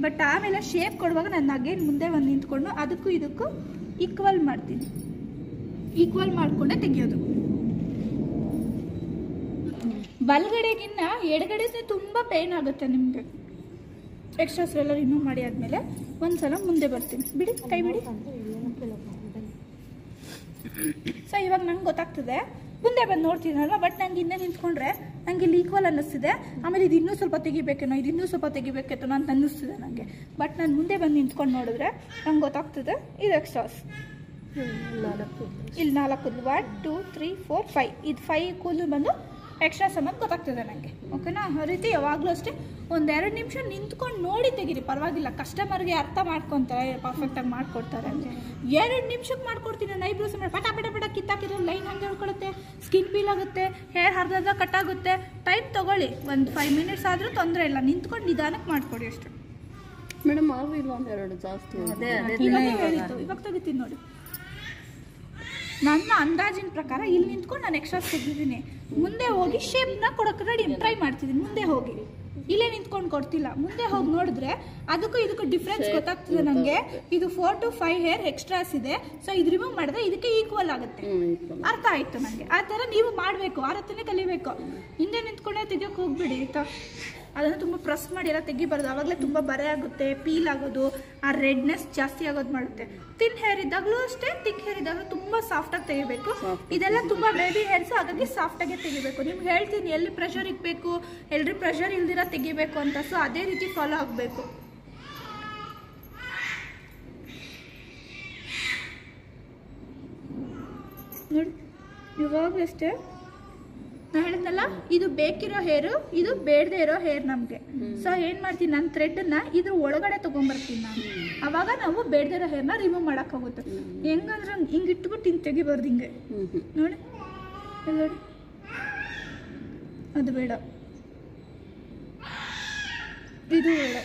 ಬಟ್ ಆಮೇಲೆ ಶೇಪ್ ಕೊಡುವಾಗ ನಾನು ಅಗೇನ್ ಮುಂದೆ ಒಂದು ನಿಂತ್ಕೊಂಡು ಅದಕ್ಕೂ ಇದಕ್ಕೂ ಈಕ್ವಲ್ ಮಾಡ್ತೀನಿ. ಈಕ್ವಲ್ ಮಾಡಿಕೊಂಡೆ ತೆಗಿಯೋದು. ಬಲಗಡೆಗಿನ್ನ ಎಡಗಡೆನೇ ತುಂಬ ಪೇನ್ ಆಗುತ್ತೆ ನಿಮಗೆ. ಎಕ್ಸ್ಟ್ರಾಸ್ ಎಲ್ಲ ರಿಮೂವ್ ಮಾಡಿ ಆದಮೇಲೆ ಒಂದ್ಸಲ ಮುಂದೆ ಬರ್ತೀನಿ. ಬಿಡಿ, ಕೈ ಬಿಡಿ. ಸೊ ಇವಾಗ ನಂಗೆ ಗೊತ್ತಾಗ್ತದೆ. ಮುಂದೆ ಬಂದು ನೋಡ್ತೀನಲ್ವ? ಬಟ್ ನಂಗೆ ಹಿಂದೆ ನಿಂತ್ಕೊಂಡ್ರೆ ನಂಗೆ ಇಲ್ಲಿ ಈಕ್ವಲ್ ಅನ್ನಿಸ್ತಿದೆ. ಆಮೇಲೆ ಇದು ಇನ್ನೂ ಸ್ವಲ್ಪ ತೆಗಿಬೇಕೇನೋ ಇದು ಇನ್ನೂ ಸ್ವಲ್ಪ ತೆಗಿಬೇಕೇನೋ ಅಂತ ಅನ್ನಿಸ್ತಿದೆ ನನಗೆ ಬಟ್ ನಾನು ಮುಂದೆ ಬಂದು ನಿಂತ್ಕೊಂಡು ನೋಡಿದ್ರೆ ನಂಗೆ ಗೊತ್ತಾಗ್ತದೆ. ಇದು ಎಕ್ಸ್ಟ್ರಾಸ್ ನಾಲ್ಕು ಇಲ್ಲಿ ನಾಲ್ಕು one two three four five ಇದು ಫೈವ್ ಕೂದಲು ಬಂದು ಎಕ್ಸ್ಟ್ರಾ ಸಮಯ ಗೊತ್ತಾಗ್ತದೆ ನನಗೆ ಓಕೆನಾ ಆ ರೀತಿ ಯಾವಾಗಲೂ ಅಷ್ಟೇ ಒಂದೆರಡು ನಿಮಿಷ ನಿಂತ್ಕೊಂಡು ನೋಡಿ ತೆಗೀರಿ. ಪರವಾಗಿಲ್ಲ ಕಸ್ಟಮರ್ಗೆ ಅರ್ಥ ಮಾಡ್ಕೊತಾರೆ ಪರ್ಫೆಕ್ಟಾಗಿ ಮಾಡ್ಕೊಡ್ತಾರೆ ಅಂತ. ಎರಡು ನಿಮಿಷಕ್ಕೆ ಮಾಡ್ಕೊಡ್ತೀನಿ ನಾನು ಐಬ್ರೋಸ್ ಮಾಡಿ ಪಟ ಪಟ ಪಟ ಕಿತ್ತಾಕಿದ್ರೆ ಲೈನ್ ಹಂಗೆ ಹೇಳ್ಕೊಳುತ್ತೆ ಸ್ಕಿನ್ ಪೀಲ್ ಆಗುತ್ತೆ ಹೇರ್ ಹರಿದ ಕಟ್ ಆಗುತ್ತೆ. ಟೈಮ್ ತೊಗೊಳ್ಳಿ ಒಂದು ಫೈವ್ ಮಿನಿಟ್ಸ್ ಆದರೂ ತೊಂದರೆ ಇಲ್ಲ. ನಿಂತ್ಕೊಂಡು ನಿಧಾನಕ್ಕೆ ಮಾಡಿಕೊಡಿ ಅಷ್ಟು. ಮೇಡಮ್ ಆಗಿಲ್ಲ ಒಂದೆರಡು ಒಂದು ಎರಡು ಜಾಸ್ತಿ ಅದೇ ಇವಾಗ ತೆಗಿತೀನಿ ನೋಡಿ. ನನ್ನ ಅಂದಾಜಿನ ಪ್ರಕಾರ ಇಲ್ಲಿ ನಿಂತ್ಕೊಂಡು ನಾನು ಎಕ್ಸ್ಟ್ರಾ ತೆಗ್ದಿದ್ದೀನಿ ಮುಂದೆ ಹೋಗಿ ಶೇಪ್ನ ಕೊಡೋಕೆ ರೆಡಿ ಟ್ರೈ ಮಾಡ್ತಿದ್ದೀನಿ. ಮುಂದೆ ಹೋಗಿ. ಇಲ್ಲೇ ನಿಂತ್ಕೊಂಡು ಕೊಡ್ತಿಲ್ಲ. ಮುಂದೆ ಹೋಗಿ ನೋಡಿದ್ರೆ ಅದಕ್ಕೂ ಇದಕ್ಕೂ ಡಿಫ್ರೆನ್ಸ್ ಗೊತ್ತಾಗ್ತದೆ ನನಗೆ ಇದು four to five hair extras ಇದೆ. ಸೊ ಇದು ರಿಮೂವ್ ಮಾಡಿದ್ರೆ ಇದಕ್ಕೆ ಈಕ್ವಲ್ ಆಗುತ್ತೆ. ಅರ್ಥ ಆಯ್ತು ನನಗೆ ಆ ಥರ ನೀವು ಮಾಡಬೇಕು. ಆ ರೀತಿನೇ ಕಲಿಬೇಕು. ಹಿಂದೆ ನಿಂತ್ಕೊಂಡೇ ತೆಗಿಯೋಕೆ ಹೋಗ್ಬೇಡಿ ಆಯ್ತಾ? ಅದನ್ನು ತುಂಬ ಪ್ರೆಸ್ ಮಾಡಿ ಎಲ್ಲ ತೆಗಿಬಾರ್ದು. ಆವಾಗಲೇ ತುಂಬ ಬರೆ ಆಗುತ್ತೆ ಪೀಲ್ ಆಗೋದು ಆ ರೆಡ್ನೆಸ್ ಜಾಸ್ತಿ ಆಗೋದು ಮಾಡುತ್ತೆ. ತಿನ್ ಹೇರ್ ಇದ್ದಾಗಲೂ ಅಷ್ಟೇ ತಿಕ್ ಹೇರ್ ಇದ್ದಾಗಲೂ ತುಂಬ ಸಾಫ್ಟಾಗಿ ತೆಗಿಬೇಕು. ಇದೆಲ್ಲ ತುಂಬ ಬೇಬಿ ಹೇರ್ಸ್ ಹಾಗಾಗಿ ಸಾಫ್ಟಾಗೆ ತೆಗಿಬೇಕು. ನಿಮ್ಗೆ ಹೇಳ್ತೀನಿ ಎಲ್ಲಿ ಪ್ರೆಷರ್ ಇಕ್ಬೇಕು ಎಲ್ರಿ ಪ್ರೆಷರ್ ಇಲ್ದಿರ ತೆಗಿಬೇಕು ಅಂತ ಸೊ ಅದೇ ರೀತಿ ಫಾಲೋ ಆಗಬೇಕು. ನೋಡಿ ಇವಾಗ ಅಷ್ಟೇ. ನಾ ಹೇಳಿದ್ನಲ್ಲ, ಇದು ಬೇಕಿರೋ ಹೇರು ಇದು ಬೇಡದೆ ಇರೋ ಹೇರ್ ನಮಗೆ. ಸೊ ಏನು ಮಾಡ್ತೀನಿ ನನ್ನ ಥ್ರೆಡ್ನ ಇದ್ರ ಒಳಗಡೆ ತೊಗೊಂಬರ್ತೀನಿ ನಾನು. ಅವಾಗ ನಾವು ಬೇಡದೇ ಇರೋ ಹೇರ್ನ ರಿಮೂವ್ ಮಾಡೋಕ್ಕಾಗುತ್ತೆ ಹೆಂಗಂದ್ರೆ ಹಿಂಗೆ ಇಟ್ಬಿಟ್ಟು ಹಿಂಗೆ ತೆಗಿಬಾರ್ದು ಹಿಂಗೆ. ನೋಡಿ. ನೋಡಿ. ಅದು ಬೇಡ. ಇದು ಬೇಡ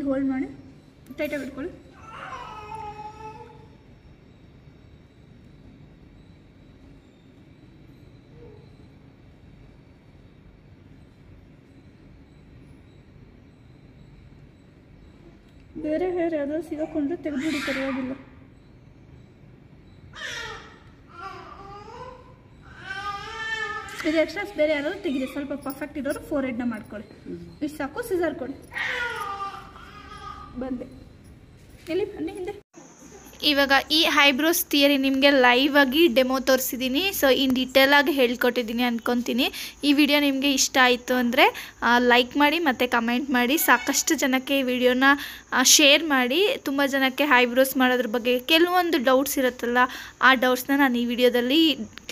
ಇಲ್ಲಿ ಹೋಲ್ಡ್ ಮಾಡಿ. ಟೈಟಾಗಿ ಇಟ್ಕೊಳ್ಳಿ. ಬೇರೆ ಹೇರ್ ಯಾವ್ದಾದ್ರು ಸಿಗಾಕೊಂಡ್ರೆ ತೆಗೆದುಬಿಡಿ, ಪರವಾಗಿಲ್ಲ. ಇದು ಎಕ್ಸ್ಟ್ರಾಸ್ ಬೇರೆ ಯಾರಾದ್ರು ತೆಗಿದೆ ಸ್ವಲ್ಪ ಪರ್ಫೆಕ್ಟ್ ಇರೋರು ಫೋರ್ ಹೆಡ್ನ ಮಾಡ್ಕೊಳ್ಳಿ. ಇಷ್ಟು ಸಾಕು ಸಿಸರ್ ಕೊಡಿ. ಬಂದೆ. ಎಲ್ಲಿ ಬನ್ನಿ ಹಿಂದೆ. ಇವಾಗ ಈ ಹೈಬ್ರೋಸ್ ಥಿಯರಿ ನಿಮಗೆ ಲೈವ್ ಆಗಿ ಡೆಮೋ ತೋರಿಸಿದ್ದೀನಿ ಸೊ ಇನ್ ಡೀಟೇಲ್ ಆಗಿ ಹೇಳ್ಕೊಟ್ಟಿದ್ದೀನಿ ಅಂದ್ಕೊತೀನಿ ಈ ವಿಡಿಯೋ ನಿಮಗೆ ಇಷ್ಟ ಆಯಿತು ಅಂದರೆ ಲೈಕ್ ಮಾಡಿ ಮತ್ತು ಕಮೆಂಟ್ ಮಾಡಿ. ಸಾಕಷ್ಟು ಜನಕ್ಕೆ ಈ ವಿಡಿಯೋನ ಶೇರ್ ಮಾಡಿ. ತುಂಬ ಜನಕ್ಕೆ ಹೈಬ್ರೋಸ್ ಮಾಡೋದ್ರ ಬಗ್ಗೆ ಕೆಲವೊಂದು ಡೌಟ್ಸ್ ಇರುತ್ತಲ್ಲ, ಆ ಡೌಟ್ಸ್ನ ನಾನು ಈ ವಿಡಿಯೋದಲ್ಲಿ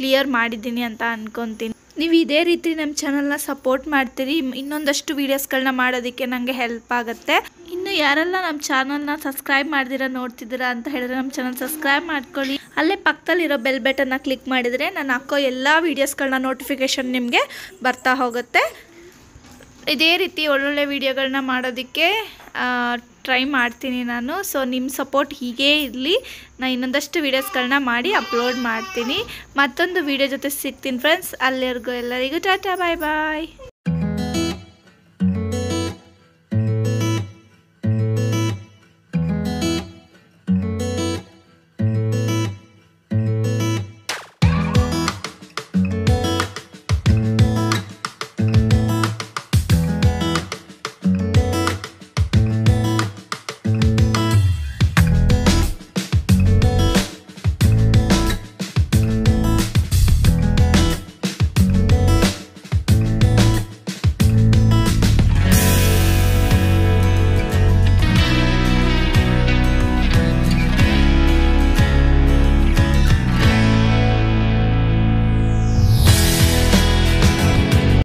ಕ್ಲಿಯರ್ ಮಾಡಿದ್ದೀನಿ ಅಂತ ಅಂದ್ಕೊತೀನಿ ನೀವು ಇದೇ ರೀತಿ ನಮ್ಮ ಚಾನಲ್ನ ಸಪೋರ್ಟ್ ಮಾಡ್ತೀರಿ. ಇನ್ನೊಂದಷ್ಟು ವೀಡಿಯೋಸ್ಗಳನ್ನ ಮಾಡೋದಕ್ಕೆ ನನಗೆ ಹೆಲ್ಪ್ ಆಗುತ್ತೆ. ಇನ್ನು ಯಾರೆಲ್ಲ ನಮ್ಮ ಚಾನಲ್ನ ಸಬ್ಸ್ಕ್ರೈಬ್ ಮಾಡಿದಿರೋ ನೋಡ್ತಿದ್ದೀರಾ ಅಂತ ಹೇಳಿದ್ರೆ ನಮ್ಮ ಚಾನಲ್ ಸಬ್ಸ್ಕ್ರೈಬ್ ಮಾಡ್ಕೊಳ್ಳಿ. ಅಲ್ಲೇ ಪಕ್ಕದಲ್ಲಿರೋ ಬೆಲ್ ಬಟನ್ನ ಕ್ಲಿಕ್ ಮಾಡಿದರೆ ನಾನು ಹಾಕೋ ಎಲ್ಲ ವೀಡಿಯೋಸ್ಗಳನ್ನ ನೋಟಿಫಿಕೇಷನ್ ನಿಮಗೆ ಬರ್ತಾ ಹೋಗುತ್ತೆ. ಇದೇ ರೀತಿ ಒಳ್ಳೊಳ್ಳೆ ವೀಡಿಯೋಗಳನ್ನ ಮಾಡೋದಕ್ಕೆ ಟ್ರೈ ಮಾಡ್ತೀನಿ ನಾನು. ಸೊ ನಿಮ್ಮ ಸಪೋರ್ಟ್ ಹೀಗೇ ಇರಲಿ. ನಾನು ಇನ್ನೊಂದಷ್ಟು ವೀಡಿಯೋಸ್ಗಳನ್ನ ಮಾಡಿ ಅಪ್ಲೋಡ್ ಮಾಡ್ತೀನಿ. ಮತ್ತೊಂದು ವೀಡಿಯೋ ಜೊತೆ ಸಿಗ್ತೀನಿ ಫ್ರೆಂಡ್ಸ್ ಅಲ್ಲಿವರೆಗೂ ಎಲ್ಲರಿಗೂ ಟಾಟಾ ಬಾಯ್ ಬಾಯ್